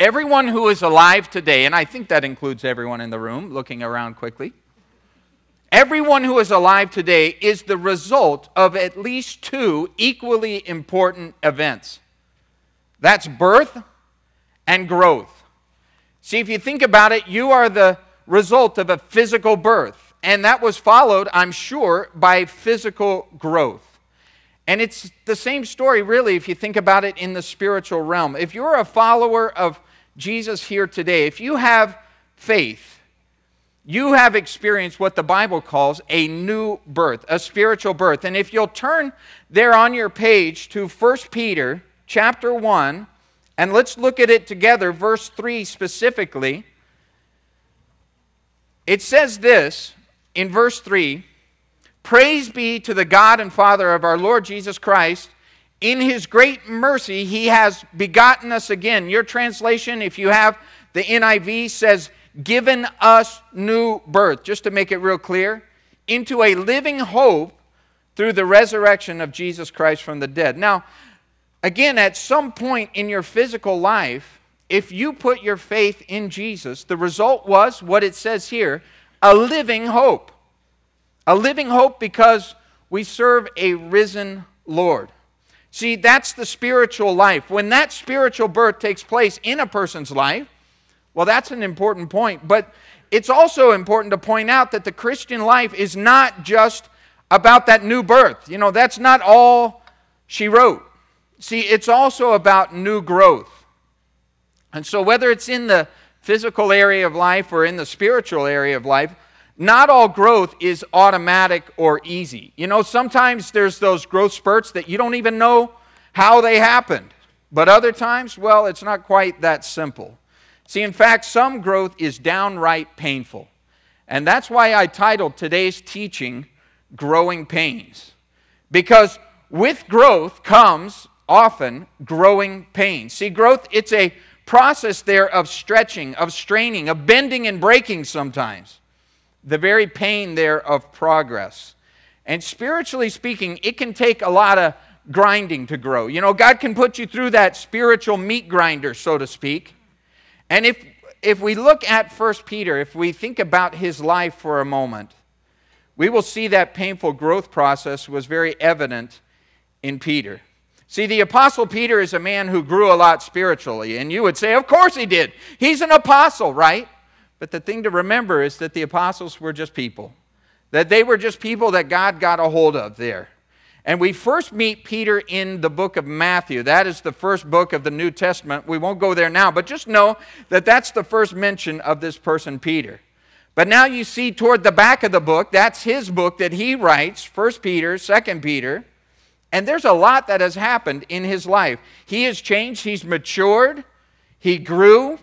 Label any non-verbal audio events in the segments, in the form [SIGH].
Everyone who is alive today, and I think that includes everyone in the room, looking around quickly, everyone who is alive today is the result of at least two equally important events that's birth and growth. See, if you think about it, you are the result of a physical birth, and that was followed, I'm sure, by physical growth. And it's the same story, really, if you think about it in the spiritual realm. If you're a follower of Jesus here today, if you have faith, you have experienced what the Bible calls a new birth, a spiritual birth. And if you'll turn there on your page to 1 Peter chapter 1, and let's look at it together, verse 3 specifically. It says this in verse 3 Praise be to the God and Father of our Lord Jesus Christ. In his great mercy, he has begotten us again. Your translation, if you have the NIV, says, given us new birth, just to make it real clear, into a living hope through the resurrection of Jesus Christ from the dead. Now, again, at some point in your physical life, if you put your faith in Jesus, the result was what it says here a living hope. A living hope because we serve a risen Lord. See, that's the spiritual life. When that spiritual birth takes place in a person's life, well, that's an important point. But it's also important to point out that the Christian life is not just about that new birth. You know, that's not all she wrote. See, it's also about new growth. And so, whether it's in the physical area of life or in the spiritual area of life, not all growth is automatic or easy. You know, sometimes there's those growth spurts that you don't even know how they happened. But other times, well, it's not quite that simple. See, in fact, some growth is downright painful. And that's why I titled today's teaching Growing Pains. Because with growth comes often growing pains. See, growth, it's a process there of stretching, of straining, of bending and breaking sometimes the very pain there of progress. And spiritually speaking, it can take a lot of grinding to grow. You know, God can put you through that spiritual meat grinder, so to speak. And if if we look at 1 Peter, if we think about his life for a moment, we will see that painful growth process was very evident in Peter. See, the Apostle Peter is a man who grew a lot spiritually, and you would say, of course he did. He's an apostle, right? But the thing to remember is that the apostles were just people, that they were just people that God got a hold of there. And we first meet Peter in the book of Matthew. That is the first book of the New Testament. We won't go there now, but just know that that's the first mention of this person, Peter. But now you see toward the back of the book, that's his book that he writes, 1 Peter, 2 Peter. And there's a lot that has happened in his life. He has changed, he's matured, he grew,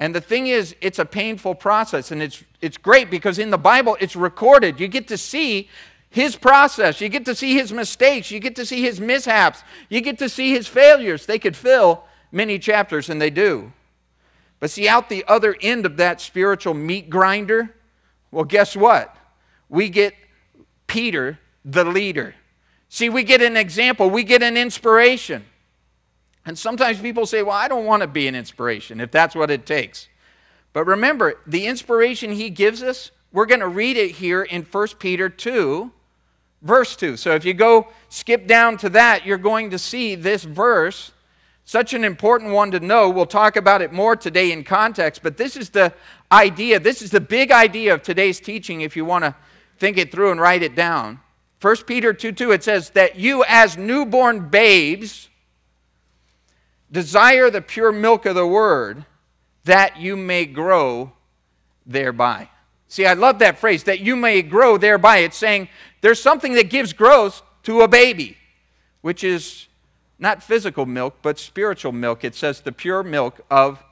and the thing is, it's a painful process, and it's, it's great because in the Bible it's recorded. You get to see his process, you get to see his mistakes, you get to see his mishaps, you get to see his failures. They could fill many chapters, and they do. But see, out the other end of that spiritual meat grinder, well, guess what? We get Peter, the leader. See, we get an example, we get an inspiration. And sometimes people say, well, I don't want to be an inspiration if that's what it takes. But remember, the inspiration he gives us, we're going to read it here in 1 Peter 2, verse 2. So if you go skip down to that, you're going to see this verse, such an important one to know. We'll talk about it more today in context, but this is the idea, this is the big idea of today's teaching if you want to think it through and write it down. 1 Peter 2 2, it says that you as newborn babes, Desire the pure milk of the word that you may grow thereby. See, I love that phrase, that you may grow thereby. It's saying there's something that gives growth to a baby, which is not physical milk, but spiritual milk. It says the pure milk of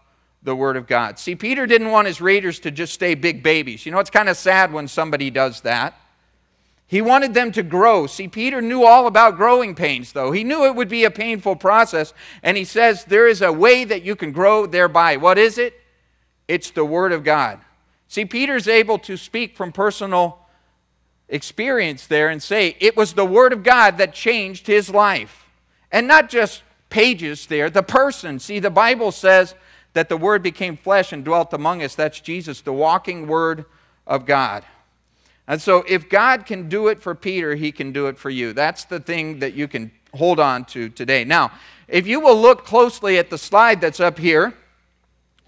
the Word of God. See, Peter didn't want his readers to just stay big babies. You know, it's kind of sad when somebody does that. He wanted them to grow. See, Peter knew all about growing pains, though. He knew it would be a painful process. And he says, There is a way that you can grow thereby. What is it? It's the Word of God. See, Peter's able to speak from personal experience there and say, It was the Word of God that changed his life. And not just pages there, the person. See, the Bible says that the Word became flesh and dwelt among us. That's Jesus, the walking Word of God. And so, if God can do it for Peter, he can do it for you. That's the thing that you can hold on to today. Now, if you will look closely at the slide that's up here,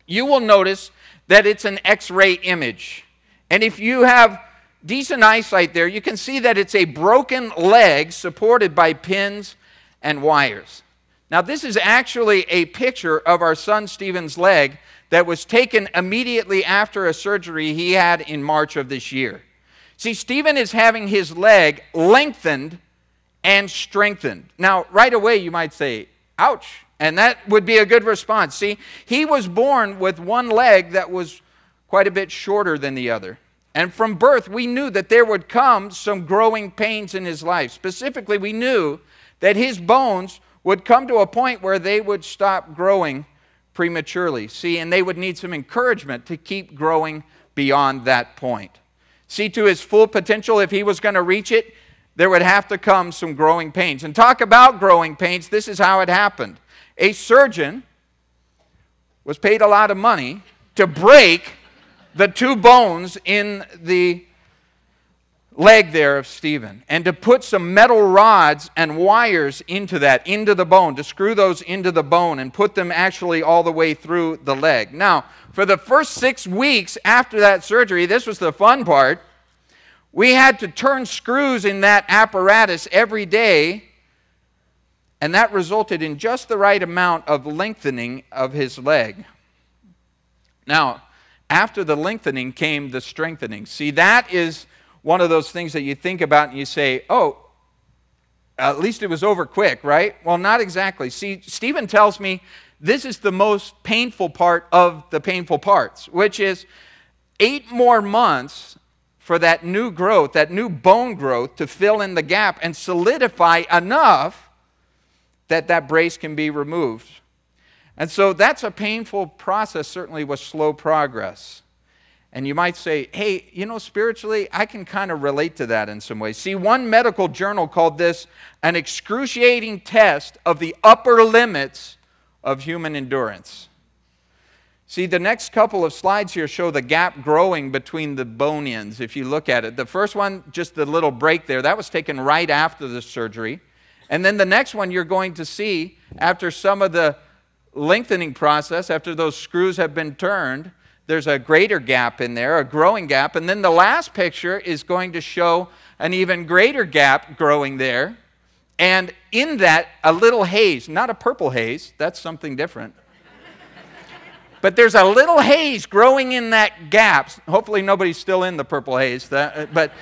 you will notice that it's an X ray image. And if you have decent eyesight there, you can see that it's a broken leg supported by pins and wires. Now, this is actually a picture of our son Steven's leg that was taken immediately after a surgery he had in March of this year. See, Steven is having his leg lengthened and strengthened. Now, right away, you might say, ouch. And that would be a good response. See, he was born with one leg that was quite a bit shorter than the other. And from birth, we knew that there would come some growing pains in his life. Specifically, we knew that his bones would come to a point where they would stop growing prematurely. See, and they would need some encouragement to keep growing beyond that point. See, to his full potential, if he was going to reach it, there would have to come some growing pains. And talk about growing pains, this is how it happened. A surgeon was paid a lot of money to break the two bones in the leg there of Steven and to put some metal rods and wires into that, into the bone, to screw those into the bone and put them actually all the way through the leg. Now, for the first six weeks after that surgery, this was the fun part, we had to turn screws in that apparatus every day, and that resulted in just the right amount of lengthening of his leg. Now, after the lengthening came the strengthening. See, that is one of those things that you think about and you say, oh, at least it was over quick, right? Well, not exactly. See, Steven tells me this is the most painful part of the painful parts, which is eight more months for that new growth, that new bone growth to fill in the gap and solidify enough that that brace can be removed. And so that's a painful process, certainly with slow progress. And you might say, hey, you know, spiritually, I can kind of relate to that in some ways. See, one medical journal called this an excruciating test of the upper limits of human endurance. See, the next couple of slides here show the gap growing between the bone ends, if you look at it. The first one, just the little break there, that was taken right after the surgery. And then the next one you're going to see after some of the lengthening process, after those screws have been turned, there's a greater gap in there, a growing gap. And then the last picture is going to show an even greater gap growing there. And in that, a little haze, not a purple haze, that's something different. [LAUGHS] but there's a little haze growing in that gap. Hopefully, nobody's still in the purple haze. That, uh, but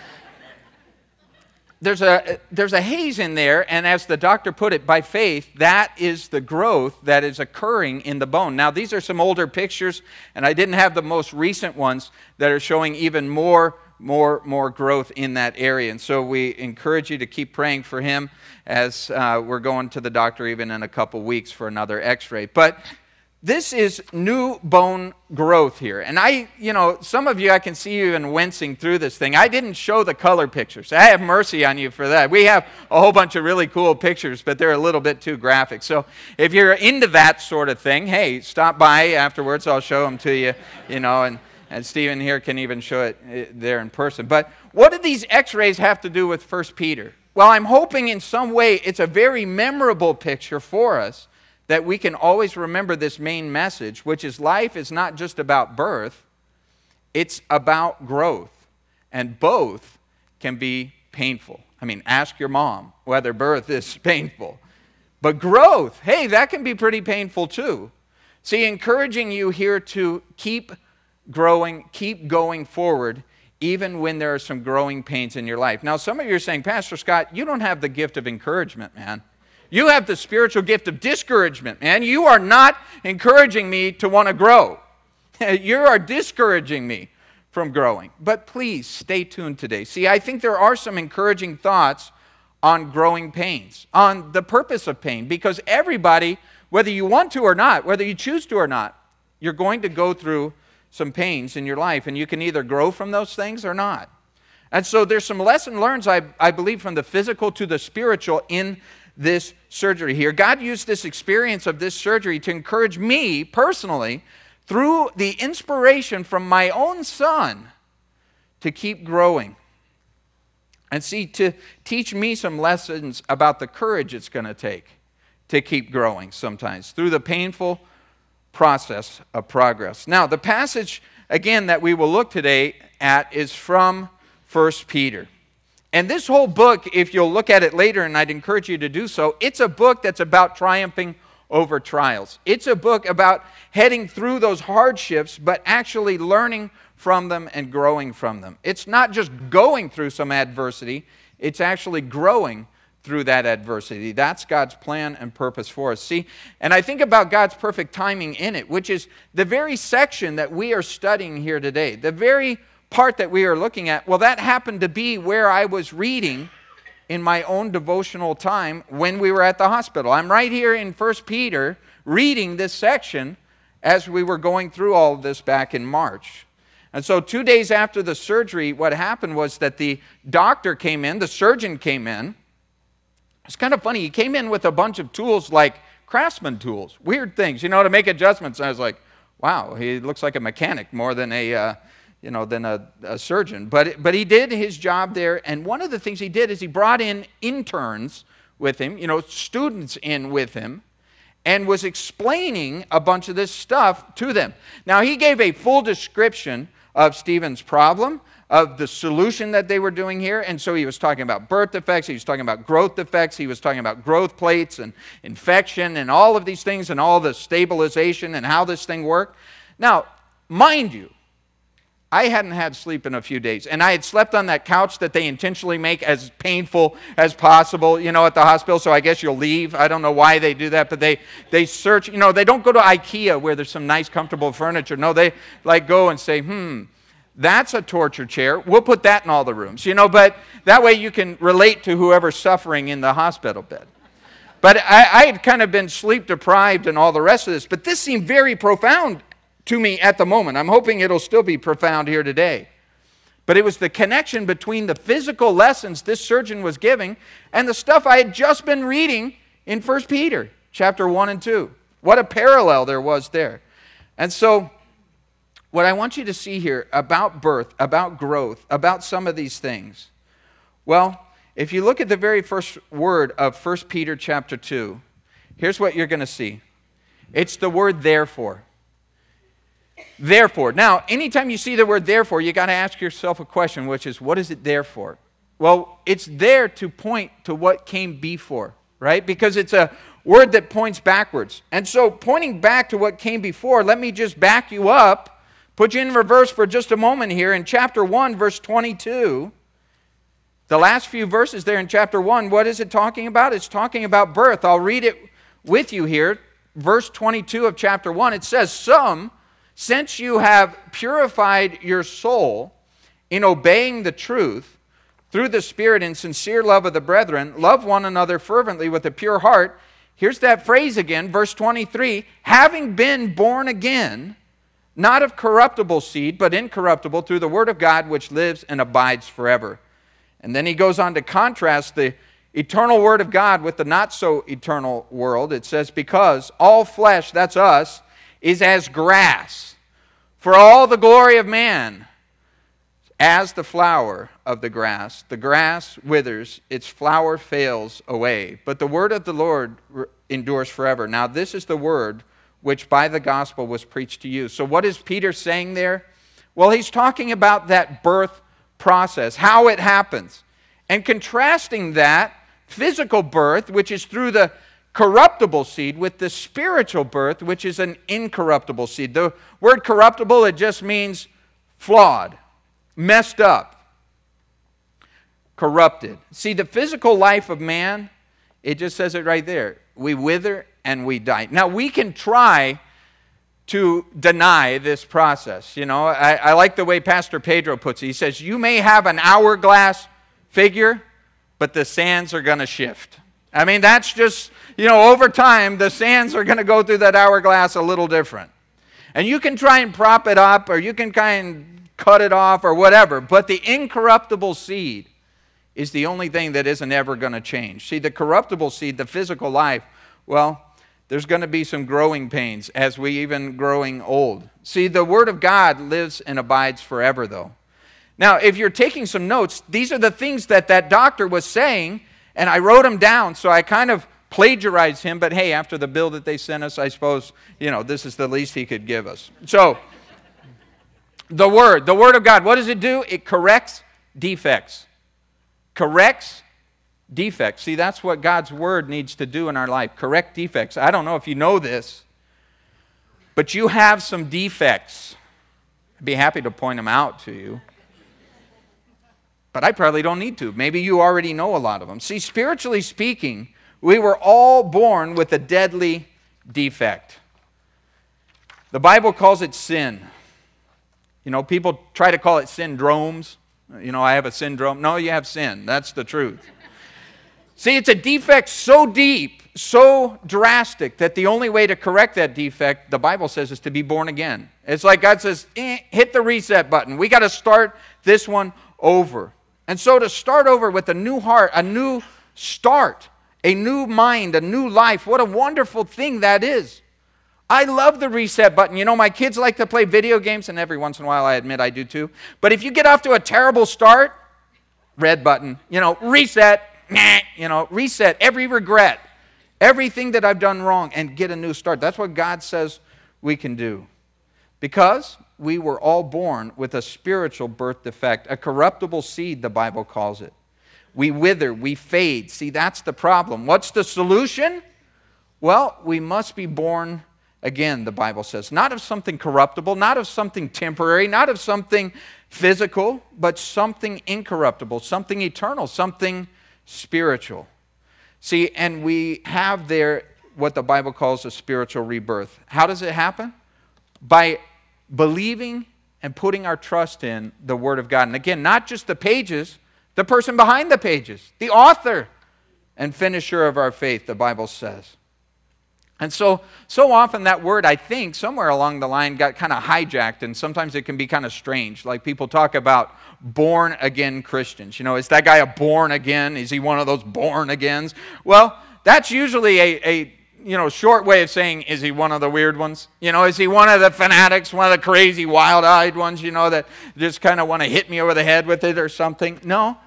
there's a, there's a haze in there, and as the doctor put it, by faith, that is the growth that is occurring in the bone. Now, these are some older pictures, and I didn't have the most recent ones that are showing even more, more, more growth in that area. And so we encourage you to keep praying for him as uh, we're going to the doctor even in a couple weeks for another x ray. But this is new bone growth here. And I, you know, some of you, I can see you even wincing through this thing. I didn't show the color pictures. I have mercy on you for that. We have a whole bunch of really cool pictures, but they're a little bit too graphic. So if you're into that sort of thing, hey, stop by afterwards. I'll show them to you, you know, and, and Steven here can even show it eh, there in person. But what do these x rays have to do with First Peter? Well, I'm hoping in some way it's a very memorable picture for us that we can always remember this main message, which is life is not just about birth, it's about growth. And both can be painful. I mean, ask your mom whether birth is [LAUGHS] painful. But growth, hey, that can be pretty painful too. See, encouraging you here to keep growing, keep going forward, even when there are some growing pains in your life. Now, some of you are saying, Pastor Scott, you don't have the gift of encouragement, man. You have the spiritual gift of discouragement, man. You are not encouraging me to want to grow. [LAUGHS] you are discouraging me from growing. But please stay tuned today. See, I think there are some encouraging thoughts on growing pains, on the purpose of pain, because everybody, whether you want to or not, whether you choose to or not, you're going to go through some pains in your life, and you can either grow from those things or not. And so there's some lesson learned, I, I believe, from the physical to the spiritual in this surgery here. God used this experience of this surgery to encourage me personally through the inspiration from my own son to keep growing. And see, to teach me some lessons about the courage it's going to take to keep growing sometimes through the painful process of progress. Now, the passage, again, that we will look today at is from 1 Peter. And this whole book, if you'll look at it later, and I'd encourage you to do so, it's a book that's about triumphing over trials. It's a book about heading through those hardships, but actually learning from them and growing from them. It's not just going through some adversity, it's actually growing through that adversity. That's God's plan and purpose for us. See, and I think about God's perfect timing in it, which is the very section that we are studying here today. The very part that we are looking at, well, that happened to be where I was reading in my own devotional time when we were at the hospital. I'm right here in 1 Peter reading this section as we were going through all of this back in March. And so, two days after the surgery, what happened was that the doctor came in, the surgeon came in. It's kind of funny. He came in with a bunch of tools like craftsman tools, weird things, you know, to make adjustments. I was like, wow, he looks like a mechanic more than a, uh, you know, than a, a surgeon. But, but he did his job there. And one of the things he did is he brought in interns with him, you know, students in with him, and was explaining a bunch of this stuff to them. Now, he gave a full description of Steven's problem, of the solution that they were doing here. And so he was talking about birth defects, he was talking about growth defects, he was talking about growth plates and infection and all of these things and all the stabilization and how this thing worked. Now, mind you, I hadn't had sleep in a few days, and I had slept on that couch that they intentionally make as painful as possible, you know, at the hospital. So I guess you'll leave. I don't know why they do that, but they they search. You know, they don't go to IKEA where there's some nice, comfortable furniture. No, they like go and say, hmm, that's a torture chair. We'll put that in all the rooms, you know. But that way you can relate to whoever's suffering in the hospital bed. But I, I had kind of been sleep deprived and all the rest of this. But this seemed very profound to me at the moment. I'm hoping it'll still be profound here today. But it was the connection between the physical lessons this surgeon was giving and the stuff I had just been reading in 1 Peter chapter 1 and 2. What a parallel there was there. And so, what I want you to see here about birth, about growth, about some of these things, well, if you look at the very first word of 1 Peter chapter 2, here's what you're going to see it's the word therefore. Therefore. Now, anytime you see the word therefore, you got to ask yourself a question, which is, what is it there for? Well, it's there to point to what came before, right? Because it's a word that points backwards. And so, pointing back to what came before, let me just back you up, put you in reverse for just a moment here. In chapter 1, verse 22, the last few verses there in chapter 1, what is it talking about? It's talking about birth. I'll read it with you here. Verse 22 of chapter 1, it says, Some since you have purified your soul in obeying the truth through the Spirit and sincere love of the brethren, love one another fervently with a pure heart. Here's that phrase again, verse 23 having been born again, not of corruptible seed, but incorruptible, through the word of God which lives and abides forever. And then he goes on to contrast the eternal word of God with the not so eternal world. It says, Because all flesh, that's us, is as grass, for all the glory of man, as the flower of the grass. The grass withers, its flower fails away, but the word of the Lord endures forever. Now, this is the word which by the gospel was preached to you. So, what is Peter saying there? Well, he's talking about that birth process, how it happens, and contrasting that physical birth, which is through the corruptible seed with the spiritual birth, which is an incorruptible seed. The word corruptible, it just means flawed, messed up, corrupted. See, the physical life of man, it just says it right there. We wither and we die. Now, we can try to deny this process. You know, I, I like the way Pastor Pedro puts it. He says, You may have an hourglass figure, but the sands are going to shift. I mean, that's just, you know, over time, the sands are going to go through that hourglass a little different. And you can try and prop it up, or you can kind of cut it off, or whatever, but the incorruptible seed is the only thing that isn't ever going to change. See, the corruptible seed, the physical life, well, There's going to be some growing pains as we even growing old. See, the Word of God lives and abides forever, though. Now, if you're taking some notes, these are the things that that doctor was saying, and I wrote them down, so I kind of plagiarized him, but hey, after the bill that they sent us, I suppose, you know, this is the least he could give us. So, the Word, the Word of God, what does it do? It corrects defects. Corrects defects. See, that's what God's Word needs to do in our life correct defects. I don't know if you know this, but you have some defects. I'd be happy to point them out to you. But I probably don't need to. Maybe you already know a lot of them. See, spiritually speaking, we were all born with a deadly defect. The Bible calls it sin. You know, people try to call it syndromes. You know, I have a syndrome. No, you have sin. That's the truth. See, it's a defect so deep, so drastic, that the only way to correct that defect, the Bible says, is to be born again. It's like God says, eh, hit the reset button. We got to start this one over. And so to start over with a new heart, a new start, a new mind, a new life, what a wonderful thing that is. I love the reset button. You know, my kids like to play video games, and every once in a while I admit I do too. But if you get off to a terrible start, red button, you know, reset, you know, reset every regret, everything that I've done wrong, and get a new start. That's what God says we can do. Because we were all born with a spiritual birth defect, a corruptible seed, the Bible calls it. We wither, we fade. See, that's the problem. What's the solution? Well, we must be born again, the Bible says. Not of something corruptible, not of something temporary, not of something physical, but something incorruptible, something eternal, something spiritual. See, and we have there what the Bible calls a spiritual rebirth. How does it happen? By believing and putting our trust in the Word of God. And again, not just the pages, the person behind the pages, the author and finisher of our faith, the Bible says. And so, so often that word, I think, somewhere along the line got kind of hijacked, and sometimes it can be kind of strange. Like people talk about born again Christians. You know, is that guy a born again? Is he one of those born agains? Well, that's usually a, a you know, short way of saying, is he one of the weird ones? You know, is he one of the fanatics, one of the crazy, wild eyed ones, you know, that just kind of want to hit me over the head with it or something? No.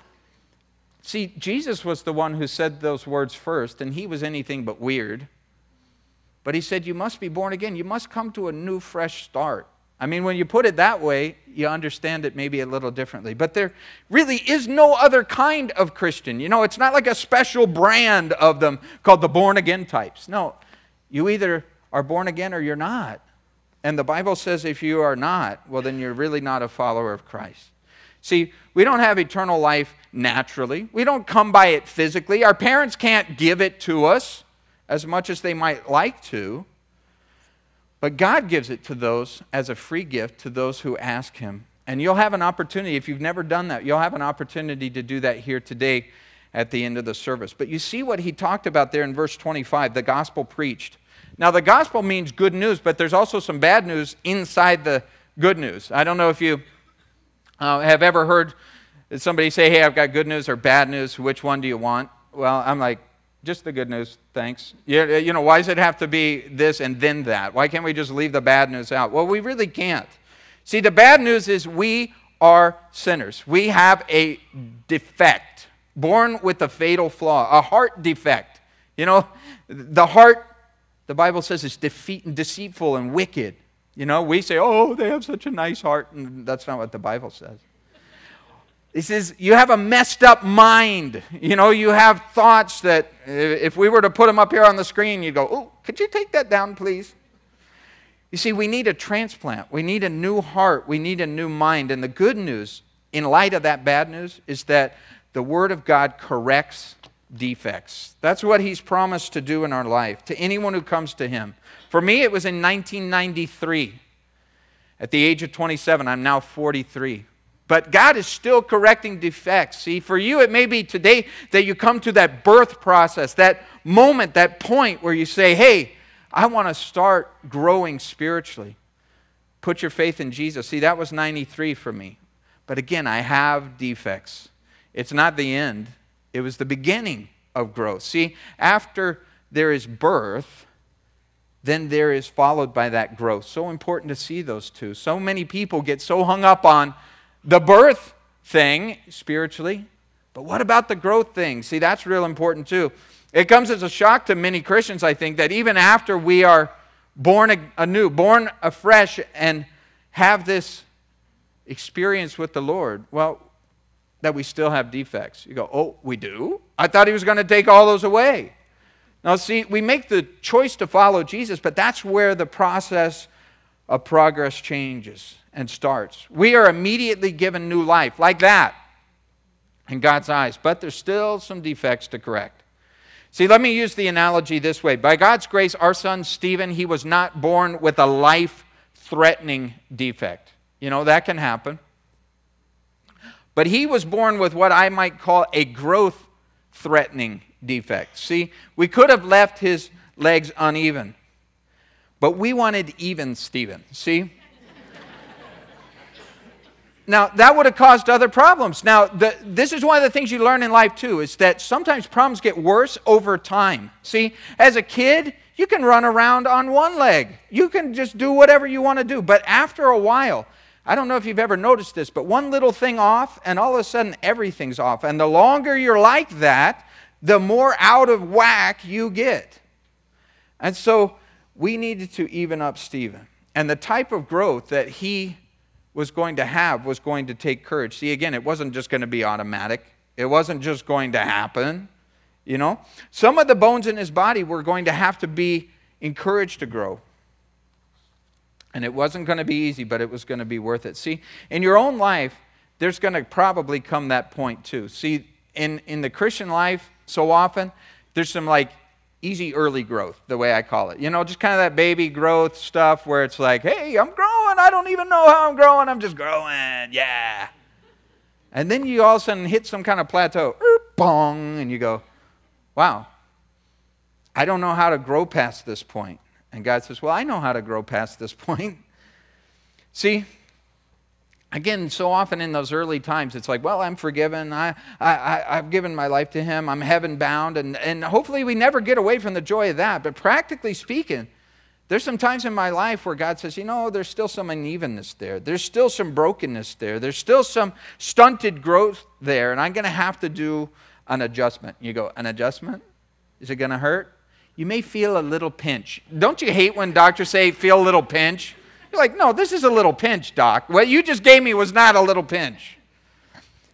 See, Jesus was the one who said those words first, and he was anything but weird. But he said, You must be born again. You must come to a new, fresh start. I mean, when you put it that way, you understand it maybe a little differently. But there really is no other kind of Christian. You know, it's not like a special brand of them called the born again types. No, you either are born again or you're not. And the Bible says if you are not, well, then you're really not a follower of Christ. See, we don't have eternal life naturally. We don't come by it physically. Our parents can't give it to us as much as they might like to. But God gives it to those as a free gift to those who ask Him. And you'll have an opportunity, if you've never done that, you'll have an opportunity to do that here today at the end of the service. But you see what he talked about there in verse 25 the gospel preached. Now, the gospel means good news, but there's also some bad news inside the good news. I don't know if you uh, have ever heard somebody say, Hey, I've got good news or bad news. Which one do you want? Well, I'm like, just the good news, thanks. You, you know, why does it have to be this and then that? Why can't we just leave the bad news out? Well, we really can't. See, the bad news is we are sinners. We have a defect, born with a fatal flaw, a heart defect. You know, the heart, the Bible says, is defeat, and deceitful and wicked. You know, we say, oh, they have such a nice heart, and that's not what the Bible says. He says, you have a messed up mind. You know, you have thoughts that if we were to put them up here on the screen, you'd go, oh, could you take that down, please? You see, we need a transplant. We need a new heart. We need a new mind. And the good news, in light of that bad news, is that the Word of God corrects defects. That's what He's promised to do in our life, to anyone who comes to Him. For me, it was in 1993. At the age of 27, I'm now 43. But God is still correcting defects. See, for you, it may be today that you come to that birth process, that moment, that point where you say, hey, I want to start growing spiritually. Put your faith in Jesus. See, that was 93 for me. But again, I have defects. It's not the end, it was the beginning of growth. See, after there is birth, then there is followed by that growth. So important to see those two. So many people get so hung up on the birth thing spiritually, but what about the growth thing? See, that's real important too. It comes as a shock to many Christians, I think, that even after we are born anew, born afresh, and have this experience with the Lord, well, that we still have defects. You go, oh, we do? I thought he was going to take all those away. Now, see, we make the choice to follow Jesus, but that's where the process of progress changes and starts. We are immediately given new life, like that, in God's eyes, but there's still some defects to correct. See, let me use the analogy this way. By God's grace, our son Steven, he was not born with a life threatening defect. You know, that can happen. But he was born with what I might call a growth threatening defect. See, we could have left his legs uneven, but we wanted even Steven. See? now, that would have caused other problems. Now, the, this is one of the things you learn in life too, is that sometimes problems get worse over time. See, as a kid, you can run around on one leg. You can just do whatever you want to do. But after a while, I don't know if you've ever noticed this, but one little thing off, and all of a sudden everything's off. And the longer you're like that, the more out of whack you get. And so we needed to even up Steven. And the type of growth that he was going to have was going to take courage. See, again, it wasn't just going to be automatic, it wasn't just going to happen. You know, some of the bones in his body were going to have to be encouraged to grow. And it wasn't going to be easy, but it was going to be worth it. See, in your own life, there's going to probably come that point too. See, in, in the Christian life, so often, there's some like easy early growth, the way I call it. You know, just kind of that baby growth stuff where it's like, hey, I'm growing. I don't even know how I'm growing. I'm just growing. Yeah. And then you all of a sudden hit some kind of plateau, er, bong, and you go, wow, I don't know how to grow past this point. And God says, Well, I know how to grow past this point. See, again, so often in those early times, it's like, well, I'm forgiven. I, I, I've given my life to Him. I'm heaven bound. And, and hopefully we never get away from the joy of that. But practically speaking, there's some times in my life where God says, you know, there's still some unevenness there. There's still some brokenness there. There's still some stunted growth there. And I'm going to have to do an adjustment. You go, an adjustment? Is it going to hurt? you may feel a little pinch. Don't you hate when doctors say, feel a little pinch? You're like, no, this is a little pinch, doc. What you just gave me was not a little pinch.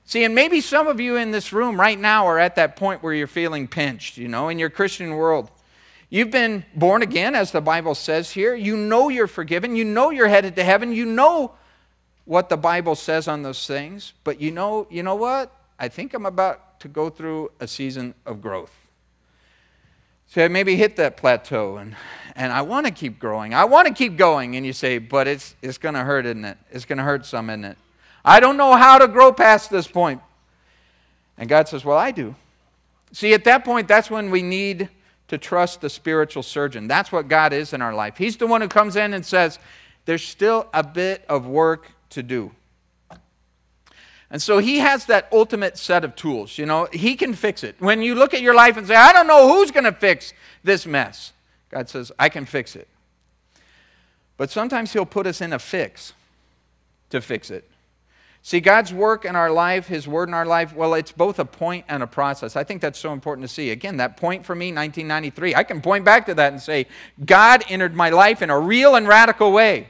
See, and maybe some of you in this room right now are at that point where you're feeling pinched, you know, in your Christian world. You've been born again, as the Bible says here. You know you're forgiven. You know you're headed to heaven. You know what the Bible says on those things. But you know, you know what? I think I'm about to go through a season of growth. So I maybe hit that plateau and, and I want to keep growing. I want to keep going. And you say, but it's, it's going to hurt, isn't it? It's going to hurt some, isn't it? I don't know how to grow past this point. And God says, well, I do. See, at that point, that's when we need to trust the spiritual surgeon. That's what God is in our life. He's the one who comes in and says, there's still a bit of work to do. And so he has that ultimate set of tools. You know, he can fix it. When you look at your life and say, I don't know who's going to fix this mess, God says, I can fix it. But sometimes he'll put us in a fix to fix it. See, God's work in our life, His word in our life, well, it's both a point and a process. I think that's so important to see. Again, that point for me, 1993, I can point back to that and say, God entered my life in a real and radical way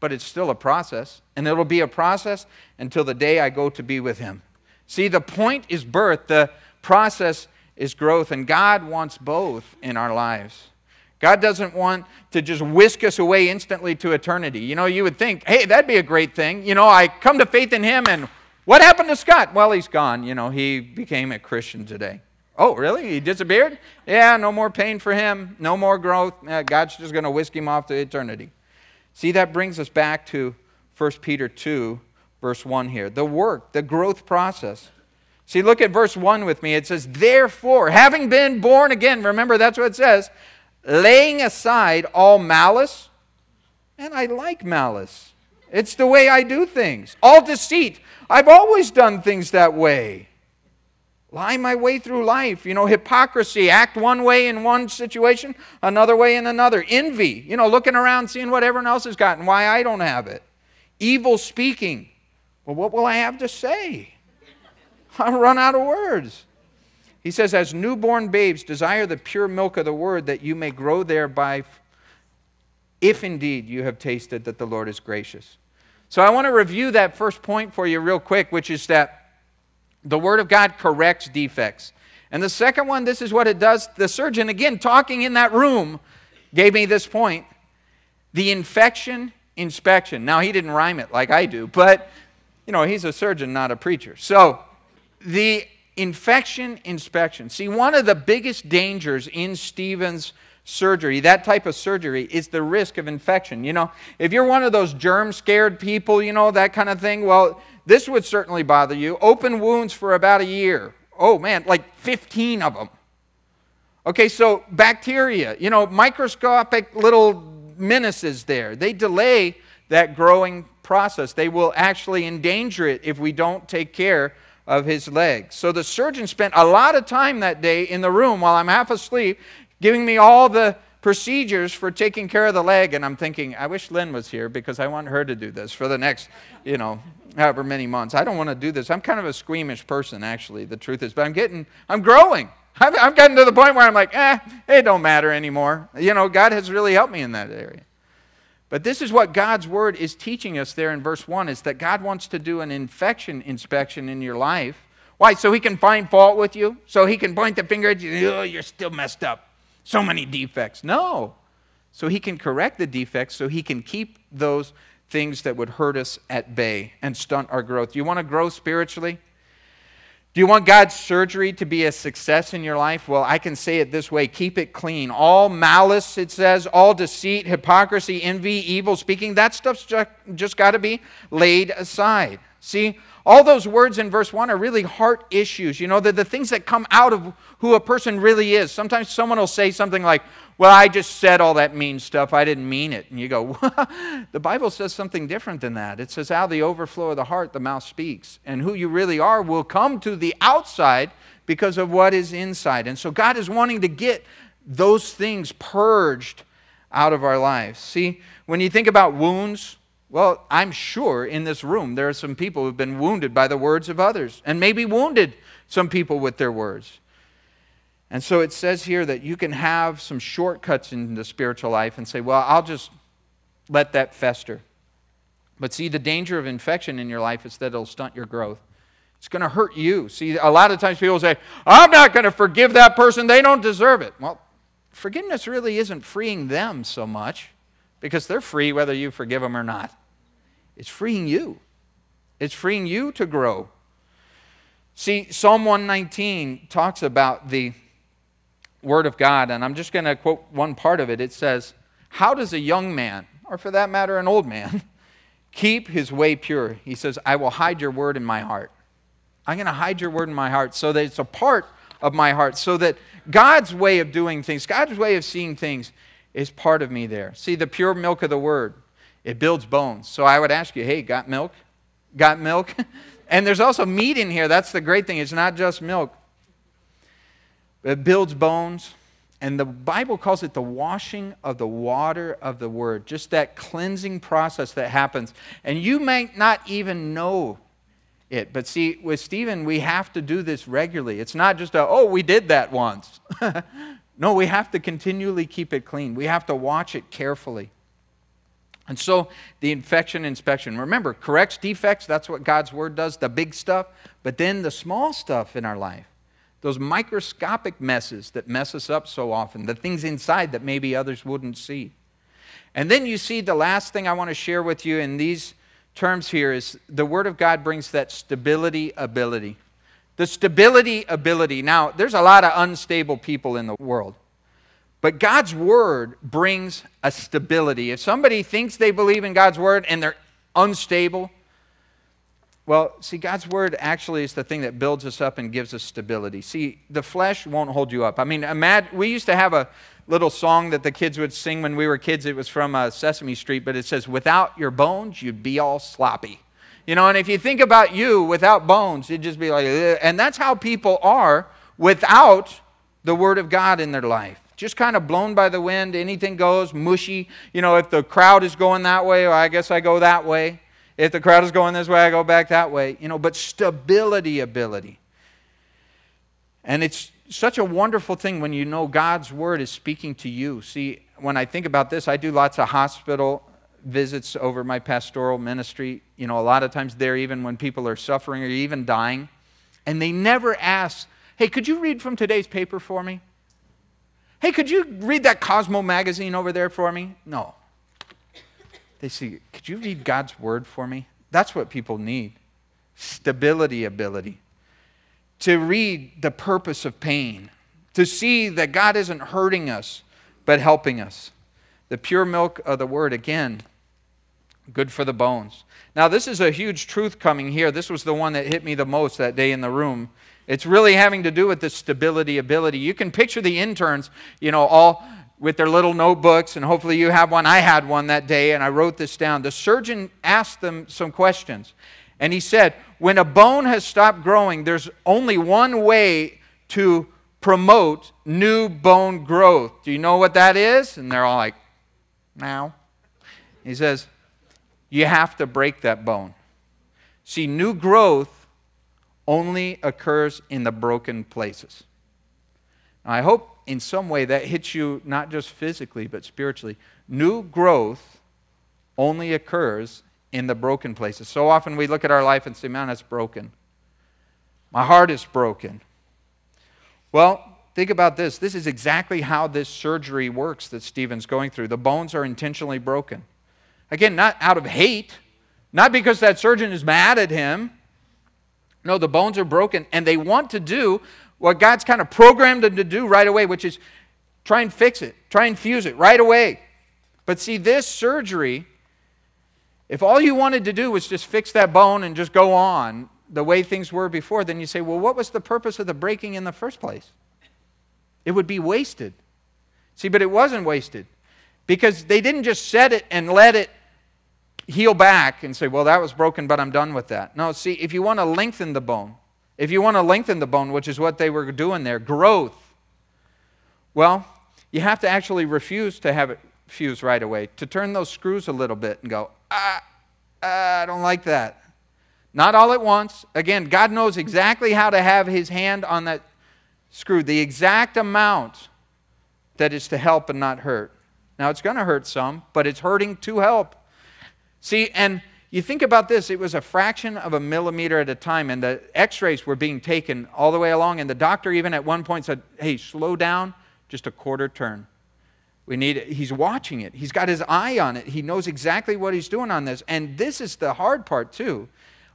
but it's still a process. And it'll be a process until the day I go to be with Him. See, the point is birth, the process is growth, and God wants both in our lives. God doesn't want to just whisk us away instantly to eternity. You know, you would think, hey, that'd be a great thing. You know, I come to faith in Him, and what happened to Scott? Well, he's gone. You know, he became a Christian today. Oh, really? He disappeared? Yeah, no more pain for him, no more growth. God's just going to whisk him off to eternity. See, that brings us back to 1 Peter 2, verse 1 here. The work, the growth process. See, look at verse 1 with me. It says, Therefore, having been born again, remember that's what it says, laying aside all malice, and I like malice. It's the way I do things. All deceit. I've always done things that way. Lie my way through life. You know, hypocrisy, act one way in one situation, another way in another. Envy, you know, looking around, seeing what everyone else has got and why I don't have it. Evil speaking. Well, what will I have to say? [LAUGHS] I'll run out of words. He says, As newborn babes, desire the pure milk of the word that you may grow thereby, if indeed you have tasted that the Lord is gracious. So I want to review that first point for you real quick, which is that the word of God corrects defects. And the second one, this is what it does. The surgeon, again, talking in that room, gave me this point the infection inspection. Now, he didn't rhyme it like I do, but, you know, he's a surgeon, not a preacher. So, the infection inspection. See, one of the biggest dangers in Steven's surgery, that type of surgery, is the risk of infection. You know, if you're one of those germ scared people, you know, that kind of thing, well, this would certainly bother you. Open wounds for about a year. Oh, man, like 15 of them. Okay, so bacteria, you know, microscopic little menaces there. They delay that growing process. They will actually endanger it if we don't take care of his leg. So the surgeon spent a lot of time that day in the room while I'm half asleep, giving me all the procedures for taking care of the leg. And I'm thinking, I wish Lynn was here because I want her to do this for the next, you know, however many months. I don't want to do this. I'm kind of a squeamish person, actually, the truth is. But I'm getting, I'm growing. I've, I've gotten to the point where I'm like, eh, it don't matter anymore. You know, God has really helped me in that area. But this is what God's word is teaching us there in verse 1 is that God wants to do an infection inspection in your life. Why? So he can find fault with you? So he can point the finger at you, oh, you're still messed up. So many defects. No. So he can correct the defects so he can keep those things that would hurt us at bay and stunt our growth. Do You want to grow spiritually? Do you want God's surgery to be a success in your life? Well, I can say it this way keep it clean. All malice, it says, all deceit, hypocrisy, envy, evil speaking, that stuff's just, got to be laid aside. See, all those words in verse 1 are really heart issues. You know, they're the things that come out of who a person really is. Sometimes someone will say something like, Well, I just said all that mean stuff. I didn't mean it. And you go, [LAUGHS] The Bible says something different than that. It says, Out of the overflow of the heart, the mouth speaks. And who you really are will come to the outside because of what is inside. And so God is wanting to get those things purged out of our lives. See, when you think about wounds, well, I'm sure in this room there are some people who've been wounded by the words of others and maybe wounded some people with their words. And so it says here that you can have some shortcuts in the spiritual life and say, well, I'll just let that fester. But see, the danger of infection in your life is that it'll stunt your growth. It's going to hurt you. See, a lot of times people say, I'm not going to forgive that person. They don't deserve it. Well, forgiveness really isn't freeing them so much because they're free whether you forgive them or not. It's freeing you. It's freeing you to grow. See, Psalm 119 talks about the Word of God, and I'm just going to quote one part of it. It says, How does a young man, or for that matter, an old man, [LAUGHS] keep his way pure? He says, I will hide your word in my heart. I'm going to hide your word in my heart so that it's a part of my heart, so that God's way of doing things, God's way of seeing things, is part of me there. See, the pure milk of the word, it builds bones. So I would ask you, hey, got milk? Got milk? [LAUGHS] and there's also meat in here. That's the great thing. It's not just milk. It builds bones. And the Bible calls it the washing of the water of the word, just that cleansing process that happens. And you may not even know it. But see, with Steven, we have to do this regularly. It's not just a, oh, we did that once. [LAUGHS] No, we have to continually keep it clean. We have to watch it carefully. And so the infection inspection, remember, corrects defects, that's what God's word does, the big stuff, but then the small stuff in our life, those microscopic messes that mess us up so often, the things inside that maybe others wouldn't see. And then you see the last thing I want to share with you in these terms here is the word of God brings that stability ability. The stability ability. Now, there's a lot of unstable people in the world. But God's word brings a stability. If somebody thinks they believe in God's word and they're unstable, well, see, God's word actually is the thing that builds us up and gives us stability. See, the flesh won't hold you up. I mean, imagine, we used to have a little song that the kids would sing when we were kids. It was from uh, Sesame Street, but it says, Without your bones, you'd be all sloppy. You know, and if you think about you without bones, you'd just be like, Ugh. and that's how people are without the Word of God in their life. Just kind of blown by the wind, anything goes, mushy. You know, if the crowd is going that way, well, I guess I go that way. If the crowd is going this way, I go back that way. You know, but stability ability. And it's such a wonderful thing when you know God's word is speaking to you. See, when I think about this, I do lots of hospital visits over my pastoral ministry. You know, a lot of times there, even when people are suffering or even dying, and they never ask, Hey, could you read from today's paper for me? Hey, could you read that Cosmo magazine over there for me? No. They say, Could you read God's word for me? That's what people need stability ability to read the purpose of pain, to see that God isn't hurting us, but helping us. The pure milk of the word, again, good for the bones. Now, this is a huge truth coming here. This was the one that hit me the most that day in the room. It's really having to do with the stability ability. You can picture the interns, you know, all with their little notebooks, and hopefully you have one. I had one that day, and I wrote this down. The surgeon asked them some questions. And he said, when a bone has stopped growing, there's only one way to promote new bone growth. Do you know what that is? And they're all like, now. He says, you have to break that bone. See, new growth only occurs in the broken places. Now, I hope in some way that hits you not just physically, but spiritually. New growth only occurs in the broken places. So often we look at our life and say, man, it's broken. My heart is broken. Well, think about this. This is exactly how this surgery works that Steven's going through. The bones are intentionally broken. Again, not out of hate, not because that surgeon is mad at him. No, the bones are broken, and they want to do what God's kind of programmed them to do right away, which is try and fix it, try and fuse it right away. But see, this surgery if all you wanted to do was just fix that bone and just go on the way things were before, then you say, well, what was the purpose of the breaking in the first place? It would be wasted. See, but it wasn't wasted because they didn't just set it and let it heal back and say, well, that was broken, but I'm done with that. No, see, if you want to lengthen the bone, if you want to lengthen the bone, which is what they were doing there, growth, well, you have to actually refuse to have it fuse right away, to turn those screws a little bit and go, ah, ah, I don't like that. Not all at once. Again, God knows exactly how to have his hand on that screw, the exact amount that is to help and not hurt. Now, it's going to hurt some, but it's hurting to help. See, and you think about this, it was a fraction of a millimeter at a time, and the x rays were being taken all the way along, and the doctor even at one point said, Hey, slow down, just a quarter turn. We need it. he's watching it. He's got his eye on it. He knows exactly what he's doing on this. And this is the hard part too.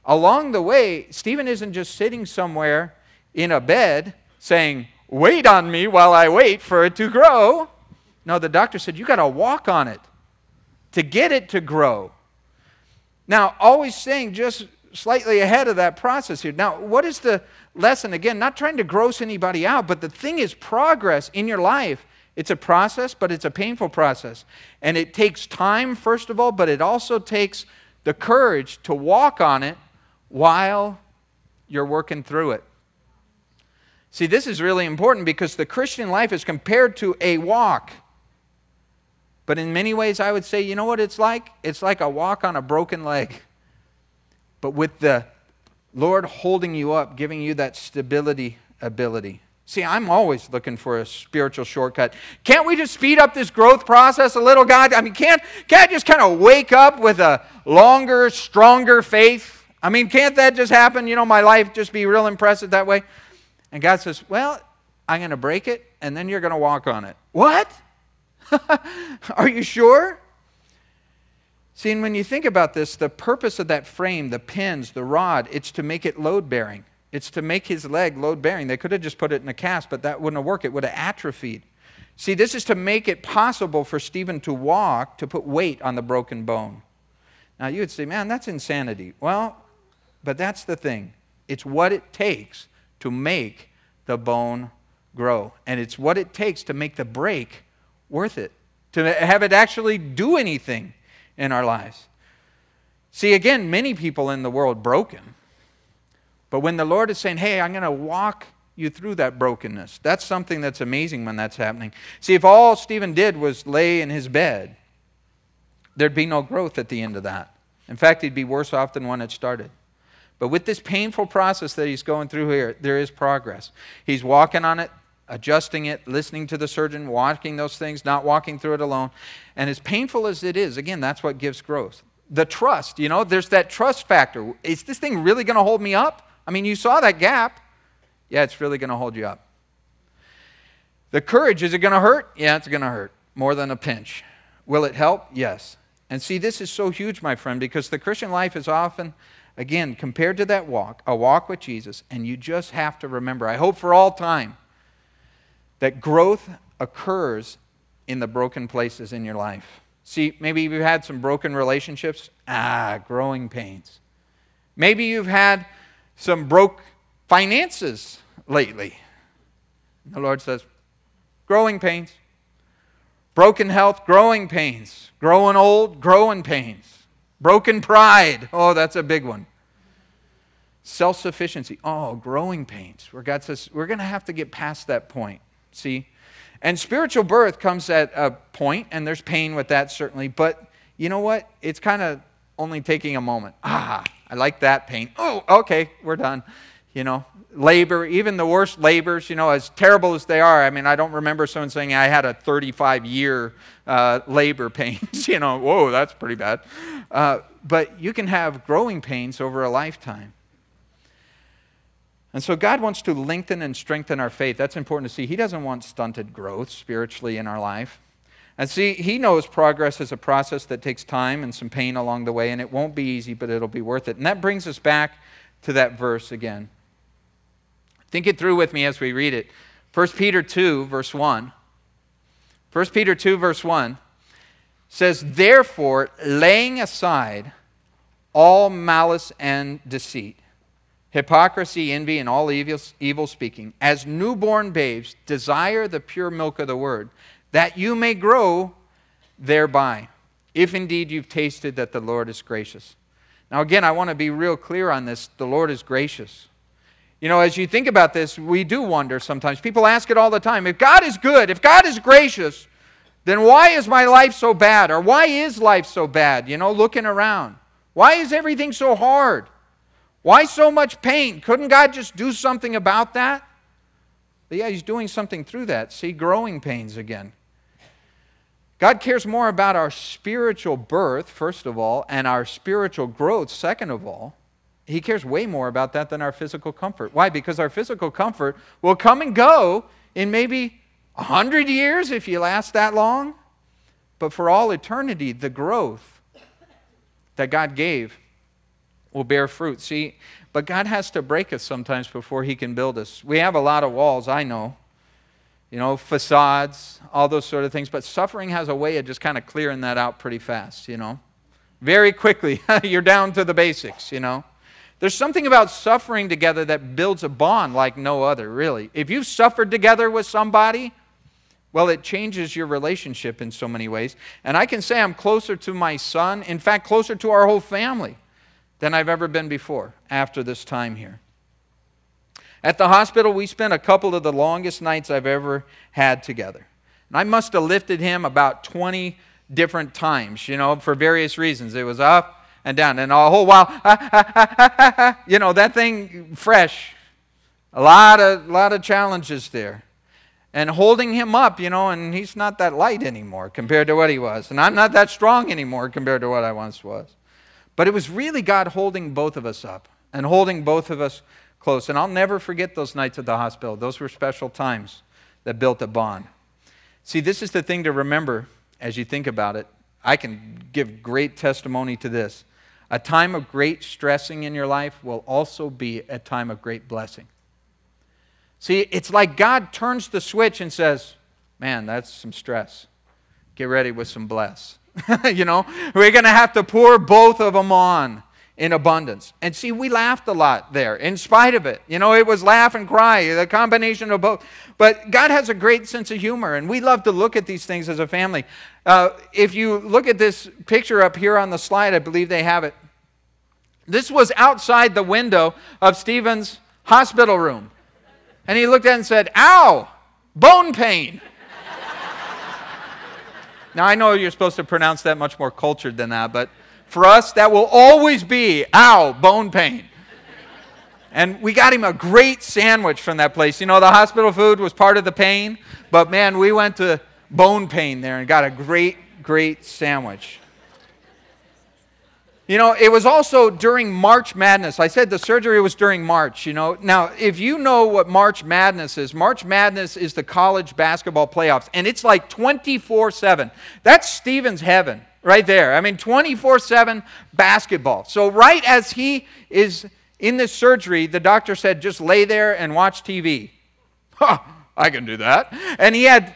Along the way, Steven isn't just sitting somewhere in a bed saying, "Wait on me while I wait for it to grow." No, the doctor said, "You got to walk on it to get it to grow." Now, always saying just slightly ahead of that process here. Now, what is the lesson? Again, not trying to gross anybody out, but the thing is progress in your life it's a process, but it's a painful process. And it takes time, first of all, but it also takes the courage to walk on it while you're working through it. See, this is really important because the Christian life is compared to a walk. But in many ways, I would say, you know what it's like? It's like a walk on a broken leg. But with the Lord holding you up, giving you that stability ability. See, I'm always looking for a spiritual shortcut. Can't we just speed up this growth process a little, God? I mean, can't, can't I just kind of wake up with a longer, stronger faith? I mean, can't that just happen? You know, my life just be real impressive that way? And God says, Well, I'm going to break it, and then you're going to walk on it. What? [LAUGHS] Are you sure? See, and when you think about this, the purpose of that frame, the pins, the rod, it's to make it load bearing. It's to make his leg load bearing. They could have just put it in a cast, but that wouldn't have worked. It would have atrophied. See, this is to make it possible for Steven to walk, to put weight on the broken bone. Now, you would say, man, that's insanity. Well, but that's the thing. It's what it takes to make the bone grow. And it's what it takes to make the break worth it, to have it actually do anything in our lives. See, again, many people in the world broken. But when the Lord is saying, hey, I'm going to walk you through that brokenness, that's something that's amazing when that's happening. See, if all Steven did was lay in his bed, there'd be no growth at the end of that. In fact, he'd be worse off than when it started. But with this painful process that he's going through here, there is progress. He's walking on it, adjusting it, listening to the surgeon, walking those things, not walking through it alone. And as painful as it is, again, that's what gives growth. The trust, you know, there's that trust factor. Is this thing really going to hold me up? I mean, you saw that gap. Yeah, it's really going to hold you up. The courage, is it going to hurt? Yeah, it's going to hurt. More than a pinch. Will it help? Yes. And see, this is so huge, my friend, because the Christian life is often, again, compared to that walk, a walk with Jesus, and you just have to remember, I hope for all time, that growth occurs in the broken places in your life. See, maybe you've had some broken relationships. Ah, growing pains. Maybe you've had some broke finances lately. The Lord says, growing pains. Broken health, growing pains. Growing old, growing pains. Broken pride. Oh, that's a big one. Self sufficiency. Oh, growing pains. Where God says, we're going to have to get past that point. See? And spiritual birth comes at a point, and there's pain with that, certainly. But you know what? It's kind of only taking a moment. Ah, I like that pain. Oh, okay, we're done. You know, labor, even the worst labors, you know, as terrible as they are. I mean, I don't remember someone saying I had a 35 year uh, labor pains. [LAUGHS] you know, whoa, that's pretty bad. Uh, but you can have growing pains over a lifetime. And so God wants to lengthen and strengthen our faith. That's important to see. He doesn't want stunted growth spiritually in our life. And see, He knows progress is a process that takes time and some pain along the way, and it won't be easy, but it'll be worth it. And that brings us back to that verse again. Think it through with me as we read it. 1 Peter 2, verse 1. 1 Peter 2, verse 1 says, Therefore, laying aside all malice and deceit, hypocrisy, envy, and all evil, evil speaking, as newborn babes, desire the pure milk of the word, that you may grow thereby, if indeed you've tasted that the Lord is gracious. Now, again, I want to be real clear on this. The Lord is gracious. You know, as you think about this, we do wonder sometimes. People ask it all the time. If God is good, if God is gracious, then why is my life so bad? Or why is life so bad? You know, looking around. Why is everything so hard? Why so much pain? Couldn't God just do something about that? But yeah, He's doing something through that. See, growing pains again. God cares more about our spiritual birth, first of all, and our spiritual growth, second of all. He cares way more about that than our physical comfort. Why? Because our physical comfort will come and go in maybe a hundred years if you last that long. But for all eternity, the growth that God gave will bear fruit. See, but God has to break us sometimes before He can build us. We have a lot of walls, I know, you know, facades, all those sort of things, but suffering has a way of just kind of clearing that out pretty fast, you know. Very quickly, [LAUGHS] you're down to the basics, you know. There's something about suffering together that builds a bond like no other, really. If you've suffered together with somebody, well, it changes your relationship in so many ways. And I can say I'm closer to my son, in fact, closer to our whole family than I've ever been before after this time here. At the hospital, we spent a couple of the longest nights I've ever had together. And I must have lifted him about 20 different times, you know, for various reasons. It was up and down, and a whole while, [LAUGHS] you know, that thing fresh. A lot of, lot of challenges there. And holding him up, you know, and he's not that light anymore compared to what he was. And I'm not that strong anymore compared to what I once was. But it was really God holding both of us up and holding both of us close. And I'll never forget those nights at the hospital. Those were special times that built a bond. See, this is the thing to remember as you think about it. I can give great testimony to this. A time of great stressing in your life will also be a time of great blessing. See, it's like God turns the switch and says, Man, that's some stress. Get ready with some bless. [LAUGHS] you know, we're going to have to pour both of them on in abundance. And see, we laughed a lot there in spite of it. You know, it was laugh and cry, the combination of both. But God has a great sense of humor, and we love to look at these things as a family. Uh, if you look at this picture up here on the slide, I believe they have it. This was outside the window of Steven's hospital room. And he looked at it and said, Ow, bone pain. Now, I know you're supposed to pronounce that much more cultured than that, but for us, that will always be, Ow, bone pain. And we got him a great sandwich from that place. You know, the hospital food was part of the pain, but man, we went to bone pain there and got a great, great sandwich. You know, it was also during March Madness. I said the surgery was during March, you know. Now, if you know what March Madness is, March Madness is the college basketball playoffs, and it's like 24 7. That's Steven's heaven right there. I mean, 24 7 basketball. So, right as he is in this surgery, the doctor said, just lay there and watch TV. [LAUGHS] I can do that. And he had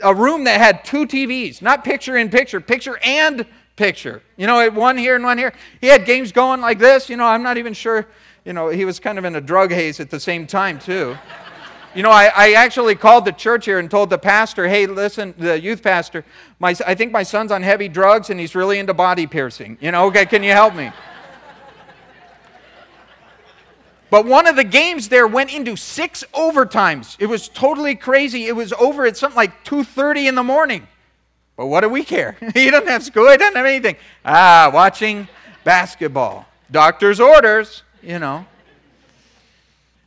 a room that had two TVs, not picture in picture, picture and picture. You know, one here and one here. He had games going like this. You know, I'm not even sure. You know, he was kind of in a drug haze at the same time, too. You know, I, I actually called the church here and told the pastor, hey, listen, the youth pastor, my, I think my son's on heavy drugs and he's really into body piercing. You know, okay, can you help me? But one of the games there went into six overtimes. It was totally crazy. It was over at something like 2:30 in the morning. But what do we care? [LAUGHS] he doesn't have school, he doesn't have anything. Ah, watching basketball. Doctor's orders, you know.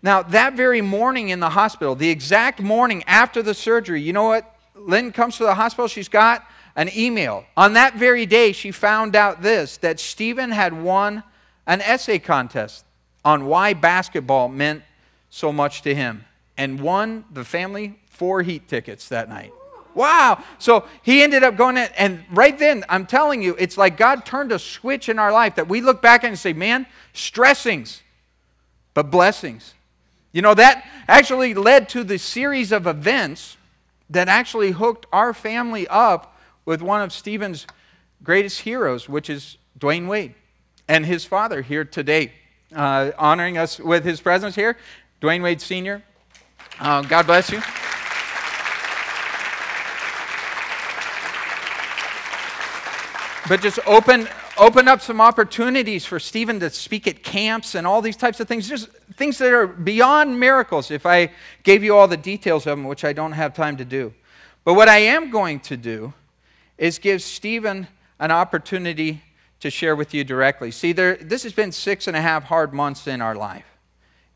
Now, that very morning in the hospital, the exact morning after the surgery, you know what? Lynn comes to the hospital, she's got an email. On that very day, she found out this that Steven had won an essay contest on why basketball meant so much to him and won the family four heat tickets that night. Wow. So he ended up going in, and right then, I'm telling you, it's like God turned a switch in our life that we look back and say, man, stressings, but blessings. You know, that actually led to the series of events that actually hooked our family up with one of Steven's greatest heroes, which is Dwyane Wade and his father here today, uh, honoring us with his presence here. Dwyane Wade Sr., uh, God bless you. But just open open up some opportunities for Steven to speak at camps and all these types of things. Just things that are beyond miracles if I gave you all the details of them, which I don't have time to do. But what I am going to do is give Steven an opportunity to share with you directly. See, there, this has been six and a half hard months in our life.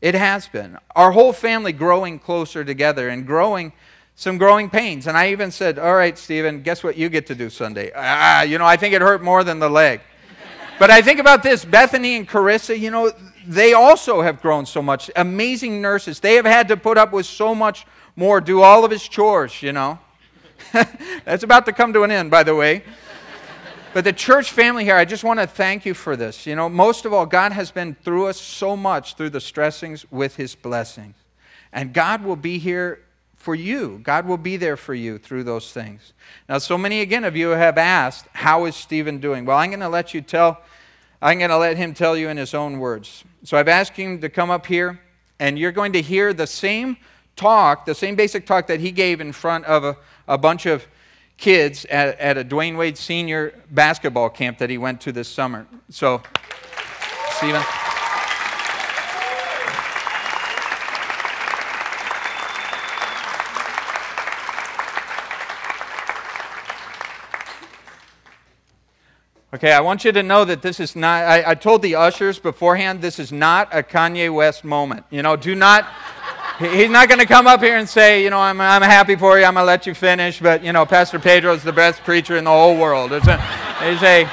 It has been. Our whole family growing closer together and growing some growing pains. And I even said, All right, Steven, guess what you get to do Sunday? Ah, you know, I think it hurt more than the leg. but I think about this Bethany and Carissa, you know, they also have grown so much. Amazing nurses. They have had to put up with so much more, do all of his chores, you know. [LAUGHS] That's about to come to an end, by the way. But the church family here, I just want to thank you for this. You know, most of all, God has been through us so much through the stressings with his blessings. And God will be here for you. God will be there for you through those things. Now, so many again of you have asked, How is Steven doing? Well, I'm going to let you tell, I'm going to let him tell you in his own words. So I've asked him to come up here, and you're going to hear the same talk, the same basic talk that he gave in front of a, a bunch of kids at, at a Dwyane Wade senior basketball camp that he went to this summer. So, Steven. Okay, I want you to know that this is not, I, I, told the ushers beforehand, this is not a Kanye West moment. You know, do not, he's not going to come up here and say, you know, I'm, I'm happy for you, I'm going to let you finish, but, you know, Pastor Pedro is the best preacher in the whole world. It's a, it's a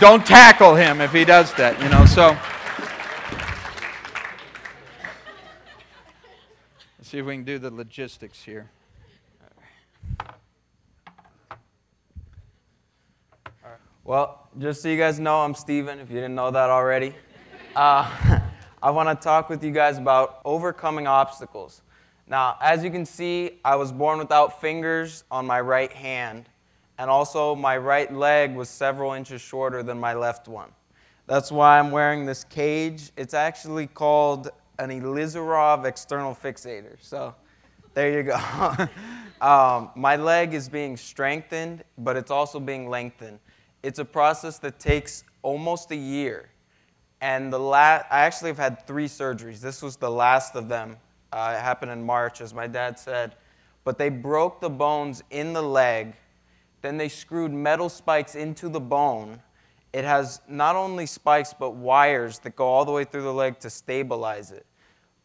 don't tackle him if he does that, you know, so. Let's see if we can do the logistics here. Well, just so you guys know, I'm Steven, if you didn't know that already. Uh, [LAUGHS] I want to talk with you guys about overcoming obstacles. Now, as you can see, I was born without fingers on my right hand, and also my right leg was several inches shorter than my left one. That's why I'm wearing this cage. It's actually called an Ilizarov external fixator. So there you go. [LAUGHS] um, my leg is being strengthened, but it's also being lengthened. It's a process that takes almost a year. And the last, I actually have had three surgeries. This was the last of them. Uh, it happened in March, as my dad said. But they broke the bones in the leg. Then they screwed metal spikes into the bone. It has not only spikes, but wires that go all the way through the leg to stabilize it.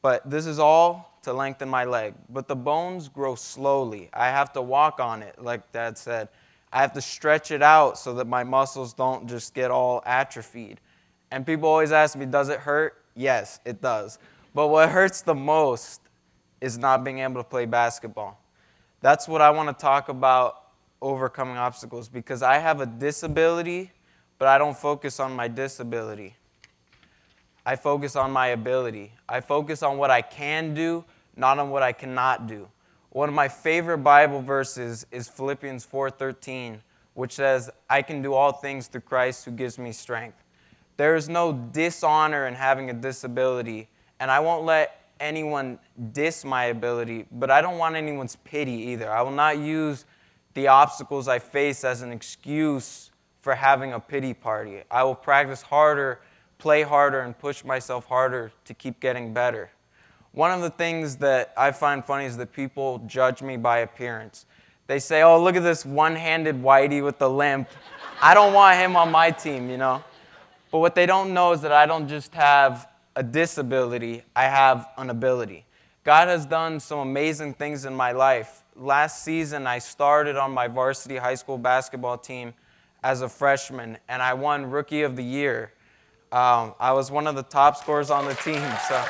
But this is all to lengthen my leg. But the bones grow slowly. I have to walk on it, like dad said. I have to stretch it out so that my muscles don't just get all atrophied. And people always ask me, does it hurt? Yes, it does. But what hurts the most is not being able to play basketball. That's what I want to talk about overcoming obstacles because I have a disability, but I don't focus on my disability. I focus on my ability. I focus on what I can do, not on what I cannot do. One of my favorite Bible verses is Philippians 4:13, which says, "I can do all things through Christ who gives me strength." There is no dishonor in having a disability, and I won't let anyone diss my ability, but I don't want anyone's pity either. I will not use the obstacles I face as an excuse for having a pity party. I will practice harder, play harder, and push myself harder to keep getting better. One of the things that I find funny is that people judge me by appearance. They say, oh, look at this one handed whitey with the limp. I don't want him on my team, you know? But what they don't know is that I don't just have a disability, I have an ability. God has done some amazing things in my life. Last season, I started on my varsity high school basketball team as a freshman, and I won Rookie of the Year. Um, I was one of the top scorers on the team. So.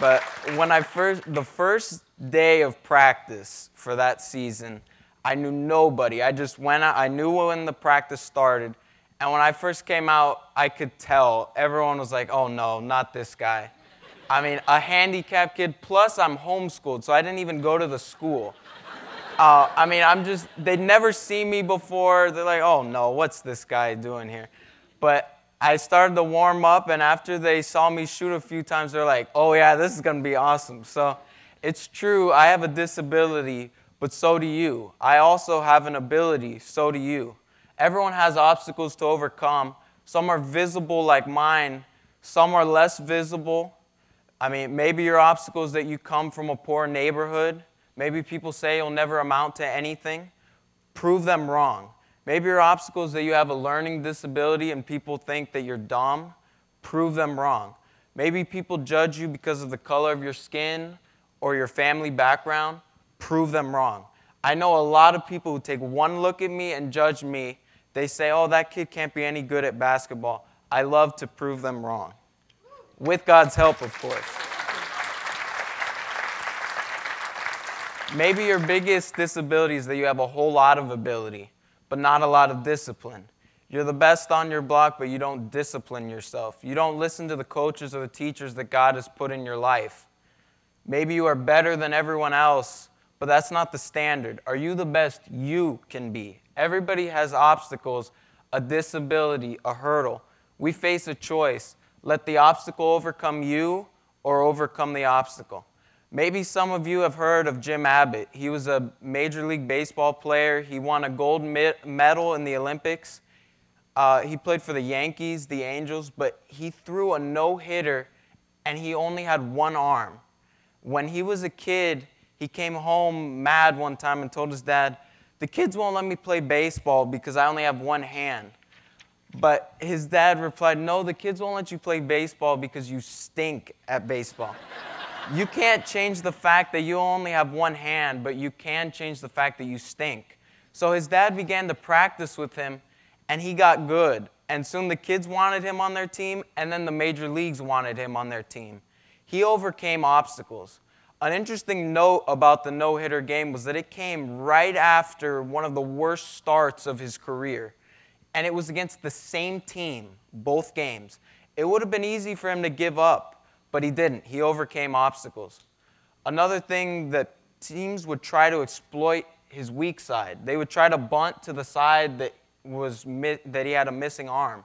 But when I first, the first day of practice for that season, I knew nobody. I just went out, I knew when the practice started, and when I first came out, I could tell. Everyone was like, oh no, not this guy. I mean, a handicapped kid, plus I'm homeschooled, so I didn't even go to the school. Uh, I mean, I'm just, they'd never seen me before. They're like, oh no, what's this guy doing here? But I started to warm up, and after they saw me shoot a few times, they're like, oh yeah, this is gonna be awesome. So it's true, I have a disability, but so do you. I also have an ability, so do you. Everyone has obstacles to overcome. Some are visible, like mine, some are less visible. I mean, maybe your obstacle is that you come from a poor neighborhood. Maybe people say you'll never amount to anything. Prove them wrong. Maybe your obstacle is that you have a learning disability and people think that you're dumb. Prove them wrong. Maybe people judge you because of the color of your skin or your family background. Prove them wrong. I know a lot of people who take one look at me and judge me they say, oh, that kid can't be any good at basketball. I love to prove them wrong. With God's help, of course. Maybe your biggest disability is that you have a whole lot of ability, but not a lot of discipline. You're the best on your block, but you don't discipline yourself. You don't listen to the coaches or the teachers that God has put in your life. Maybe you are better than everyone else, but that's not the standard. Are you the best you can be? Everybody has obstacles, a disability, a hurdle. We face a choice. Let the obstacle overcome you or overcome the obstacle. Maybe some of you have heard of Jim Abbott. He was a Major League Baseball player. He won a gold medal in the Olympics. Uh, he played for the Yankees, the Angels, but he threw a no hitter and he only had one arm. When he was a kid, he came home mad one time and told his dad, the kids won't let me play baseball because I only have one hand. But his dad replied, No, the kids won't let you play baseball because you stink at baseball. You can't change the fact that you only have one hand, but you can change the fact that you stink. So his dad began to practice with him, and he got good. And soon the kids wanted him on their team, and then the major leagues wanted him on their team. He overcame obstacles. An interesting note about the no hitter game was that it came right after one of the worst starts of his career. And it was against the same team, both games. It would have been easy for him to give up, but he didn't. He overcame obstacles. Another thing that teams would try to exploit his weak side. They would try to bunt to the side that was that he had a missing arm.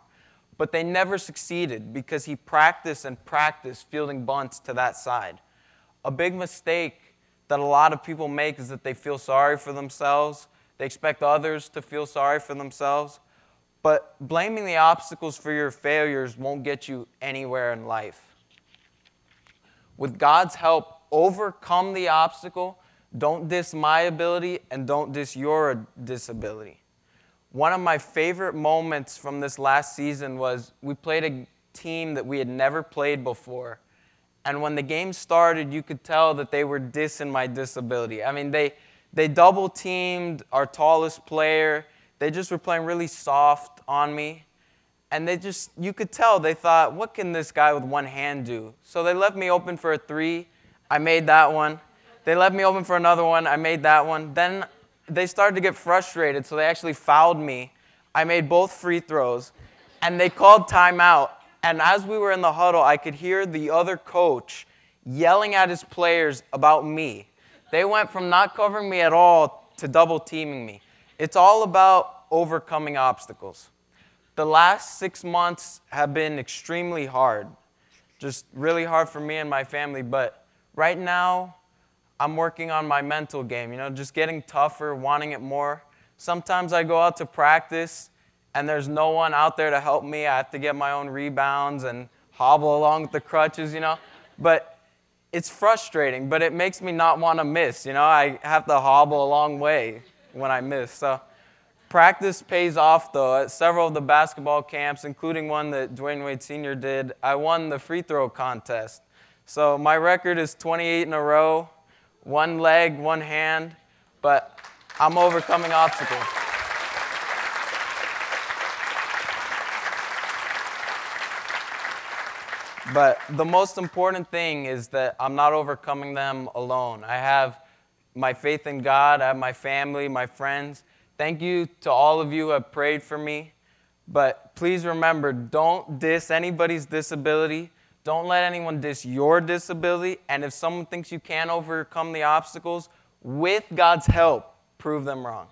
But they never succeeded because he practiced and practiced fielding bunts to that side. A big mistake that a lot of people make is that they feel sorry for themselves. They expect others to feel sorry for themselves. But blaming the obstacles for your failures won't get you anywhere in life. With God's help, overcome the obstacle. Don't diss my ability and don't diss your disability. One of my favorite moments from this last season was we played a team that we had never played before. And when the game started, you could tell that they were dissing my disability. I mean, they, they double teamed our tallest player. They just were playing really soft on me. And they just, you could tell, they thought, what can this guy with one hand do? So they left me open for a three. I made that one. They left me open for another one. I made that one. Then they started to get frustrated, so they actually fouled me. I made both free throws, and they called timeout. And as we were in the huddle, I could hear the other coach yelling at his players about me. They went from not covering me at all to double teaming me. It's all about overcoming obstacles. The last six months have been extremely hard, just really hard for me and my family. But right now, I'm working on my mental game, you know, just getting tougher, wanting it more. Sometimes I go out to practice and there's no one out there to help me. I have to get my own rebounds and hobble along with the crutches, you know. But it's frustrating, but it makes me not want to miss, you know. I have to hobble a long way when I miss. So practice pays off though. At several of the basketball camps, including one that Dwyane Wade Sr. did, I won the free throw contest. So my record is 28 in a row one leg, one hand, but I'm overcoming obstacles. But the most important thing is that I'm not overcoming them alone. I have my faith in God, I have my family, my friends. Thank you to all of you who have prayed for me. But please remember don't diss anybody's disability. Don't let anyone diss your disability. And if someone thinks you can't overcome the obstacles, with God's help, prove them wrong.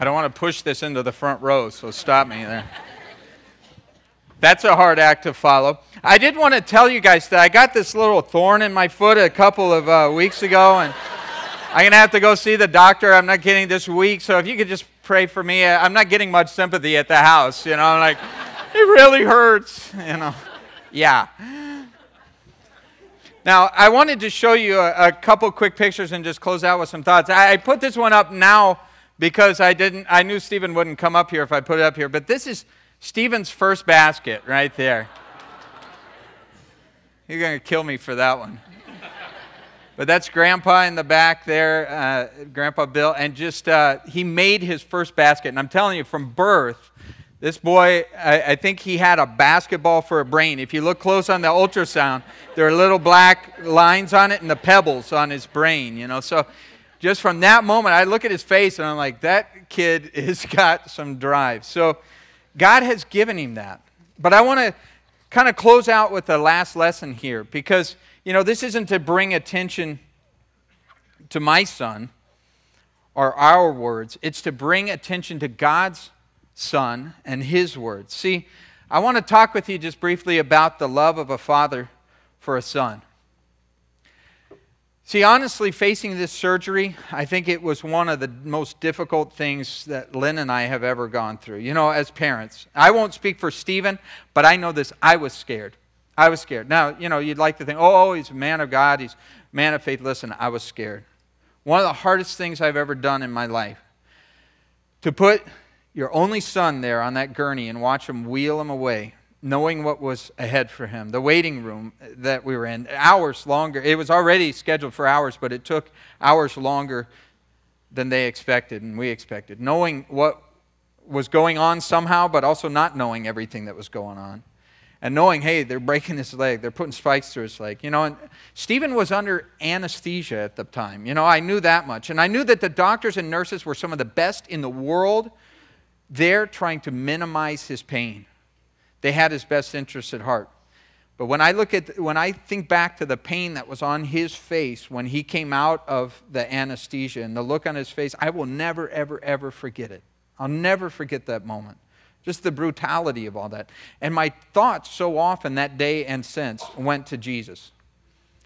I don't want to push this into the front row, so stop me there. That's a hard act to follow. I did want to tell you guys that I got this little thorn in my foot a couple of uh, weeks ago, and I'm going to have to go see the doctor. I'm not getting this week, so if you could just pray for me. I'm not getting much sympathy at the house, you know, like, it really hurts, you know. Yeah. Now, I wanted to show you a, a couple quick pictures and just close out with some thoughts. I, I put this one up now because I didn't I knew Steven wouldn't come up here if I put it up here, but this is Steven's first basket right there. You're going to kill me for that one. But that's Grandpa in the back there, uh, Grandpa Bill, and just uh, he made his first basket. And I'm telling you, from birth, this boy, I, I, think he had a basketball for a brain. If you look close on the ultrasound, there are little black lines on it and the pebbles on his brain, you know. So just from that moment, I look at his face and I'm like, that kid [LAUGHS] has got some drive. So God has given him that. But I want to kind of close out with the last lesson here because, you know, this isn't to bring attention to my son or our words, it's to bring attention to God's son and his words. See, I want to talk with you just briefly about the love of a father for a son. See, honestly, facing this surgery, I think it was one of the most difficult things that Lynn and I have ever gone through, you know, as parents. I won't speak for Steven, but I know this. I was scared. I was scared. Now, you know, you'd like to think, oh, oh he's a man of God, he's a man of faith. Listen, I was scared. One of the hardest things I've ever done in my life to put your only son there on that gurney and watch him wheel him away knowing what was ahead for him. The waiting room that we were in, hours longer. It was already scheduled for hours, but it took hours longer than they expected and we expected. Knowing what was going on somehow, but also not knowing everything that was going on. And knowing, hey, they're breaking his leg, they're putting spikes through his leg. You know, and Steven was under anesthesia at the time. You know, I knew that much. And I knew that the doctors and nurses were some of the best in the world there trying to minimize his pain. They had his best interests at heart. But when I look at when I think back to the pain that was on his face when he came out of the anesthesia and the look on his face, I will never ever ever forget it. I'll never forget that moment. Just the brutality of all that. And my thoughts so often that day and since went to Jesus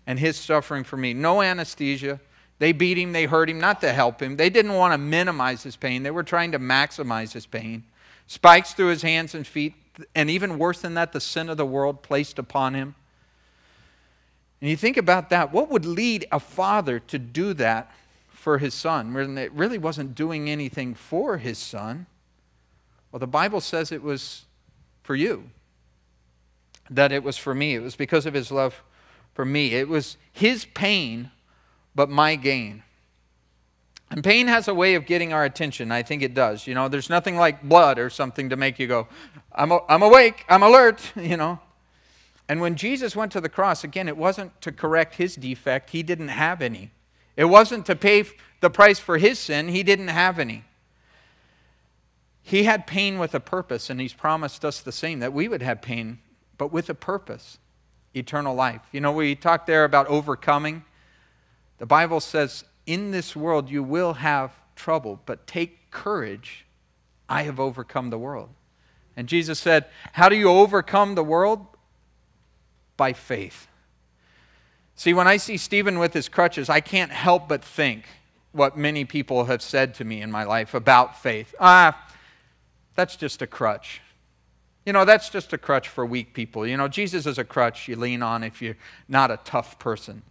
and his suffering for me. No anesthesia. They beat him, they hurt him, not to help him. They didn't want to minimize his pain, they were trying to maximize his pain. Spikes through his hands and feet, and even worse than that, the sin of the world placed upon him. And you think about that, what would lead a father to do that for his son when it really wasn't doing anything for his son? Well, the Bible says it was for you, that it was for me. It was because of his love for me. It was his pain, but my gain. And pain has a way of getting our attention. I think it does. You know, there's nothing like blood or something to make you go, I'm, I'm awake, I'm alert, [LAUGHS] you know. And when Jesus went to the cross, again, it wasn't to correct his defect, he didn't have any. It wasn't to pay the price for his sin, he didn't have any. He had pain with a purpose, and he's promised us the same that we would have pain, but with a purpose eternal life. You know, we talked there about overcoming. The Bible says in this world you will have trouble, but take courage. I have overcome the world. And Jesus said, How do you overcome the world? By faith. See, when I see Steven with his crutches, I can't help but think what many people have said to me in my life about faith. Ah, that's just a crutch. You know, that's just a crutch for weak people. You know, Jesus is a crutch you lean on if you're not a tough person.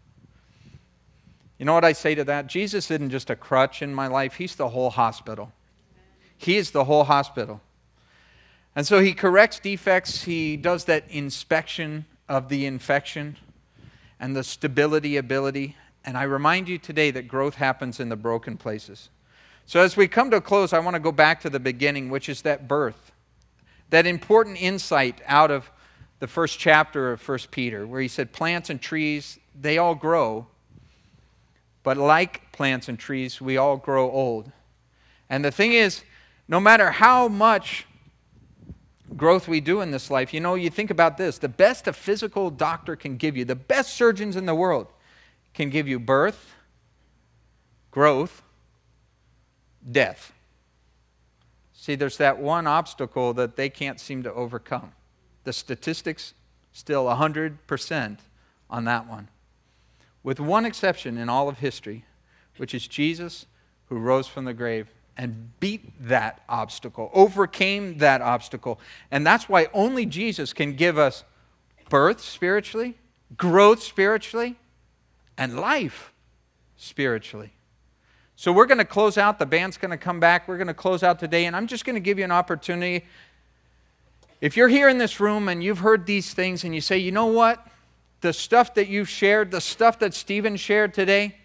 You know what I say to that? Jesus isn't just a crutch in my life, He's the whole hospital. He is the whole hospital. And so He corrects defects, He does that inspection of the infection and the stability ability. And I remind you today that growth happens in the broken places. So as we come to a close, I want to go back to the beginning, which is that birth. That important insight out of the first chapter of 1 Peter, where he said, Plants and trees, they all grow, but like plants and trees, we all grow old. And the thing is, no matter how much growth we do in this life, you know, you think about this the best a physical doctor can give you, the best surgeons in the world can give you birth, growth, death. See, there's that one obstacle that they can't seem to overcome. The statistics still 100% on that one with one exception in all of history, which is Jesus who rose from the grave and beat that obstacle, overcame that obstacle. And that's why only Jesus can give us birth spiritually, growth spiritually, and life spiritually. So we're going to close out. The band's going to come back. We're going to close out today. And I'm just going to give you an opportunity. If you're here in this room and you've heard these things and you say, you know what? The stuff that you've shared, the stuff that Steven shared today,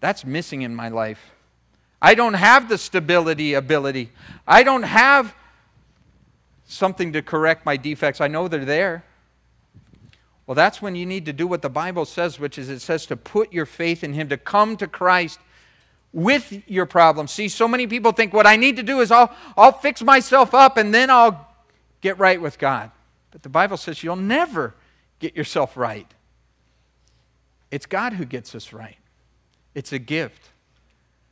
that's missing in my life. I don't have the stability ability. I don't have something to correct my defects. I know they're there. Well, that's when you need to do what the Bible says, which is it says to put your faith in Him, to come to Christ with your problems. See, so many people think what I need to do is I'll, I'll fix myself up and then I'll get right with God. But the Bible says you'll never get yourself right. It's God who gets us right. It's a gift.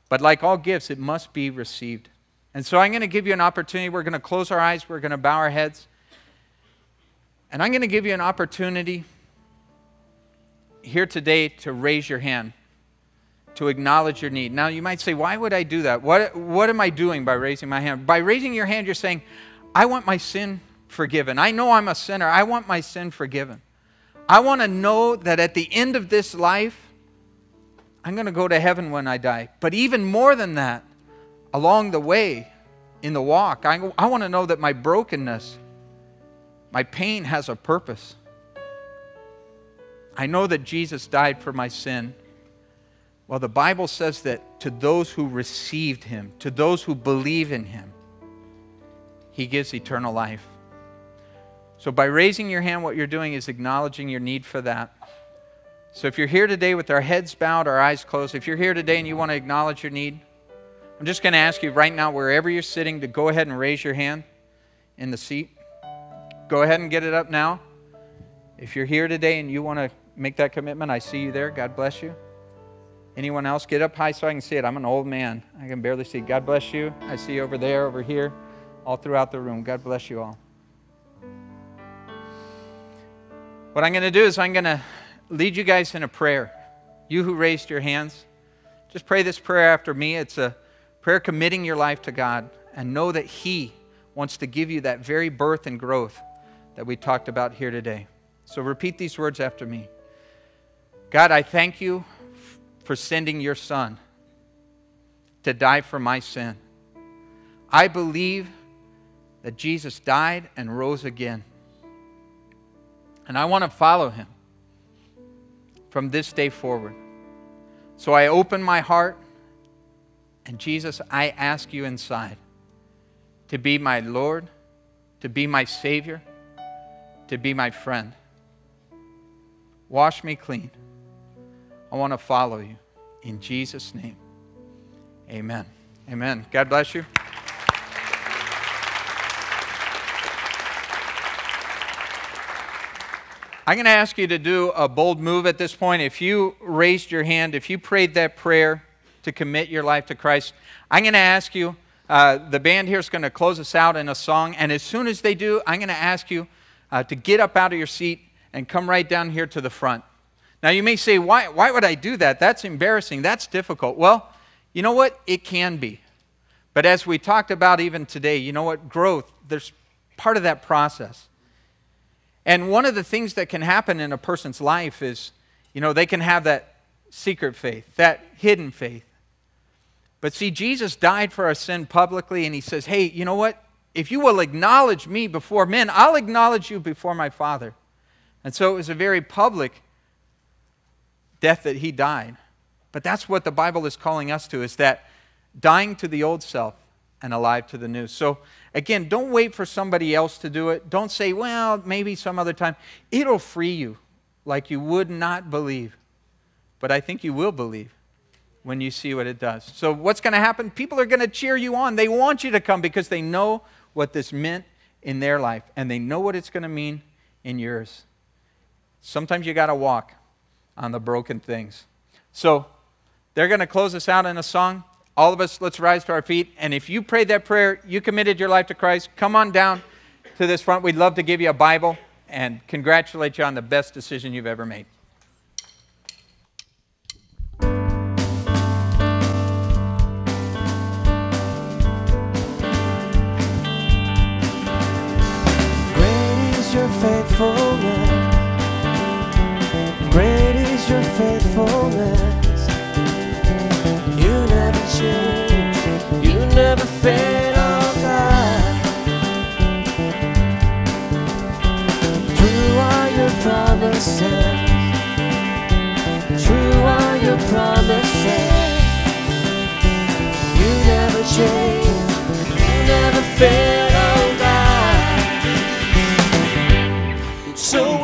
But like all gifts, it must be received. And so I'm going to give you an opportunity. We're going to close our eyes, we're going to bow our heads. And I'm going to give you an opportunity here today to raise your hand, to acknowledge your need. Now, you might say, why would I do that? What, what am I doing by raising my hand? By raising your hand, you're saying, I want my sin forgiven. I know I'm a sinner. I want my sin forgiven. I want to know that at the end of this life, I'm going to go to heaven when I die. But even more than that, along the way, in the walk, I, I want to know that my brokenness, my pain has a purpose. I know that Jesus died for my sin. Well, the Bible says that to those who received him, to those who believe in him, he gives eternal life. So, by raising your hand, what you're doing is acknowledging your need for that. So, if you're here today with our heads bowed, our eyes closed, if you're here today and you want to acknowledge your need, I'm just going to ask you right now, wherever you're sitting, to go ahead and raise your hand in the seat. Go ahead and get it up now. If you're here today and you want to make that commitment, I see you there. God bless you. Anyone else? Get up high so I can see it. I'm an old man. I can barely see. God bless you. I see you over there, over here, all throughout the room. God bless you all. What I'm going to do is I'm going to lead you guys in a prayer. You who raised your hands, just pray this prayer after me. It's a prayer committing your life to God and know that He wants to give you that very birth and growth that we talked about here today. So repeat these words after me God, I thank you for sending your Son to die for my sin. I believe that Jesus died and rose again. And I want to follow him from this day forward. So I open my heart, and Jesus, I ask you inside to be my Lord, to be my Savior, to be my friend. Wash me clean. I want to follow you. In Jesus' name, amen. Amen. God bless you. I'm going to ask you to do a bold move at this point. If you raised your hand, if you prayed that prayer to commit your life to Christ, I'm going to ask you, uh, the band here is going to close us out in a song. And as soon as they do, I'm going to ask you uh, to get up out of your seat and come right down here to the front. Now, you may say, why, why would I do that? That's embarrassing. That's difficult. Well, you know what? It can be. But as we talked about even today, you know what? Growth, there's part of that process. And one of the things that can happen in a person's life is, you know, they can have that secret faith, that hidden faith. But see, Jesus died for our sin publicly, and he says, hey, you know what? If you will acknowledge me before men, I'll acknowledge you before my Father. And so it was a very public death that he died. But that's what the Bible is calling us to, is that dying to the old self and alive to the new. So Again, don't wait for somebody else to do it. Don't say, well, maybe some other time. It'll free you like you would not believe. But I think you will believe when you see what it does. So, what's going to happen? People are going to cheer you on. They want you to come because they know what this meant in their life and they know what it's going to mean in yours. Sometimes you got to walk on the broken things. So, they're going to close us out in a song all of us, let's rise to our feet. And if you prayed that prayer, you committed your life to Christ, come on down to this front. We'd love to give you a Bible and congratulate you on the best decision you've ever made. You never. True are your promises. True are your promises. You never change. You never fail. So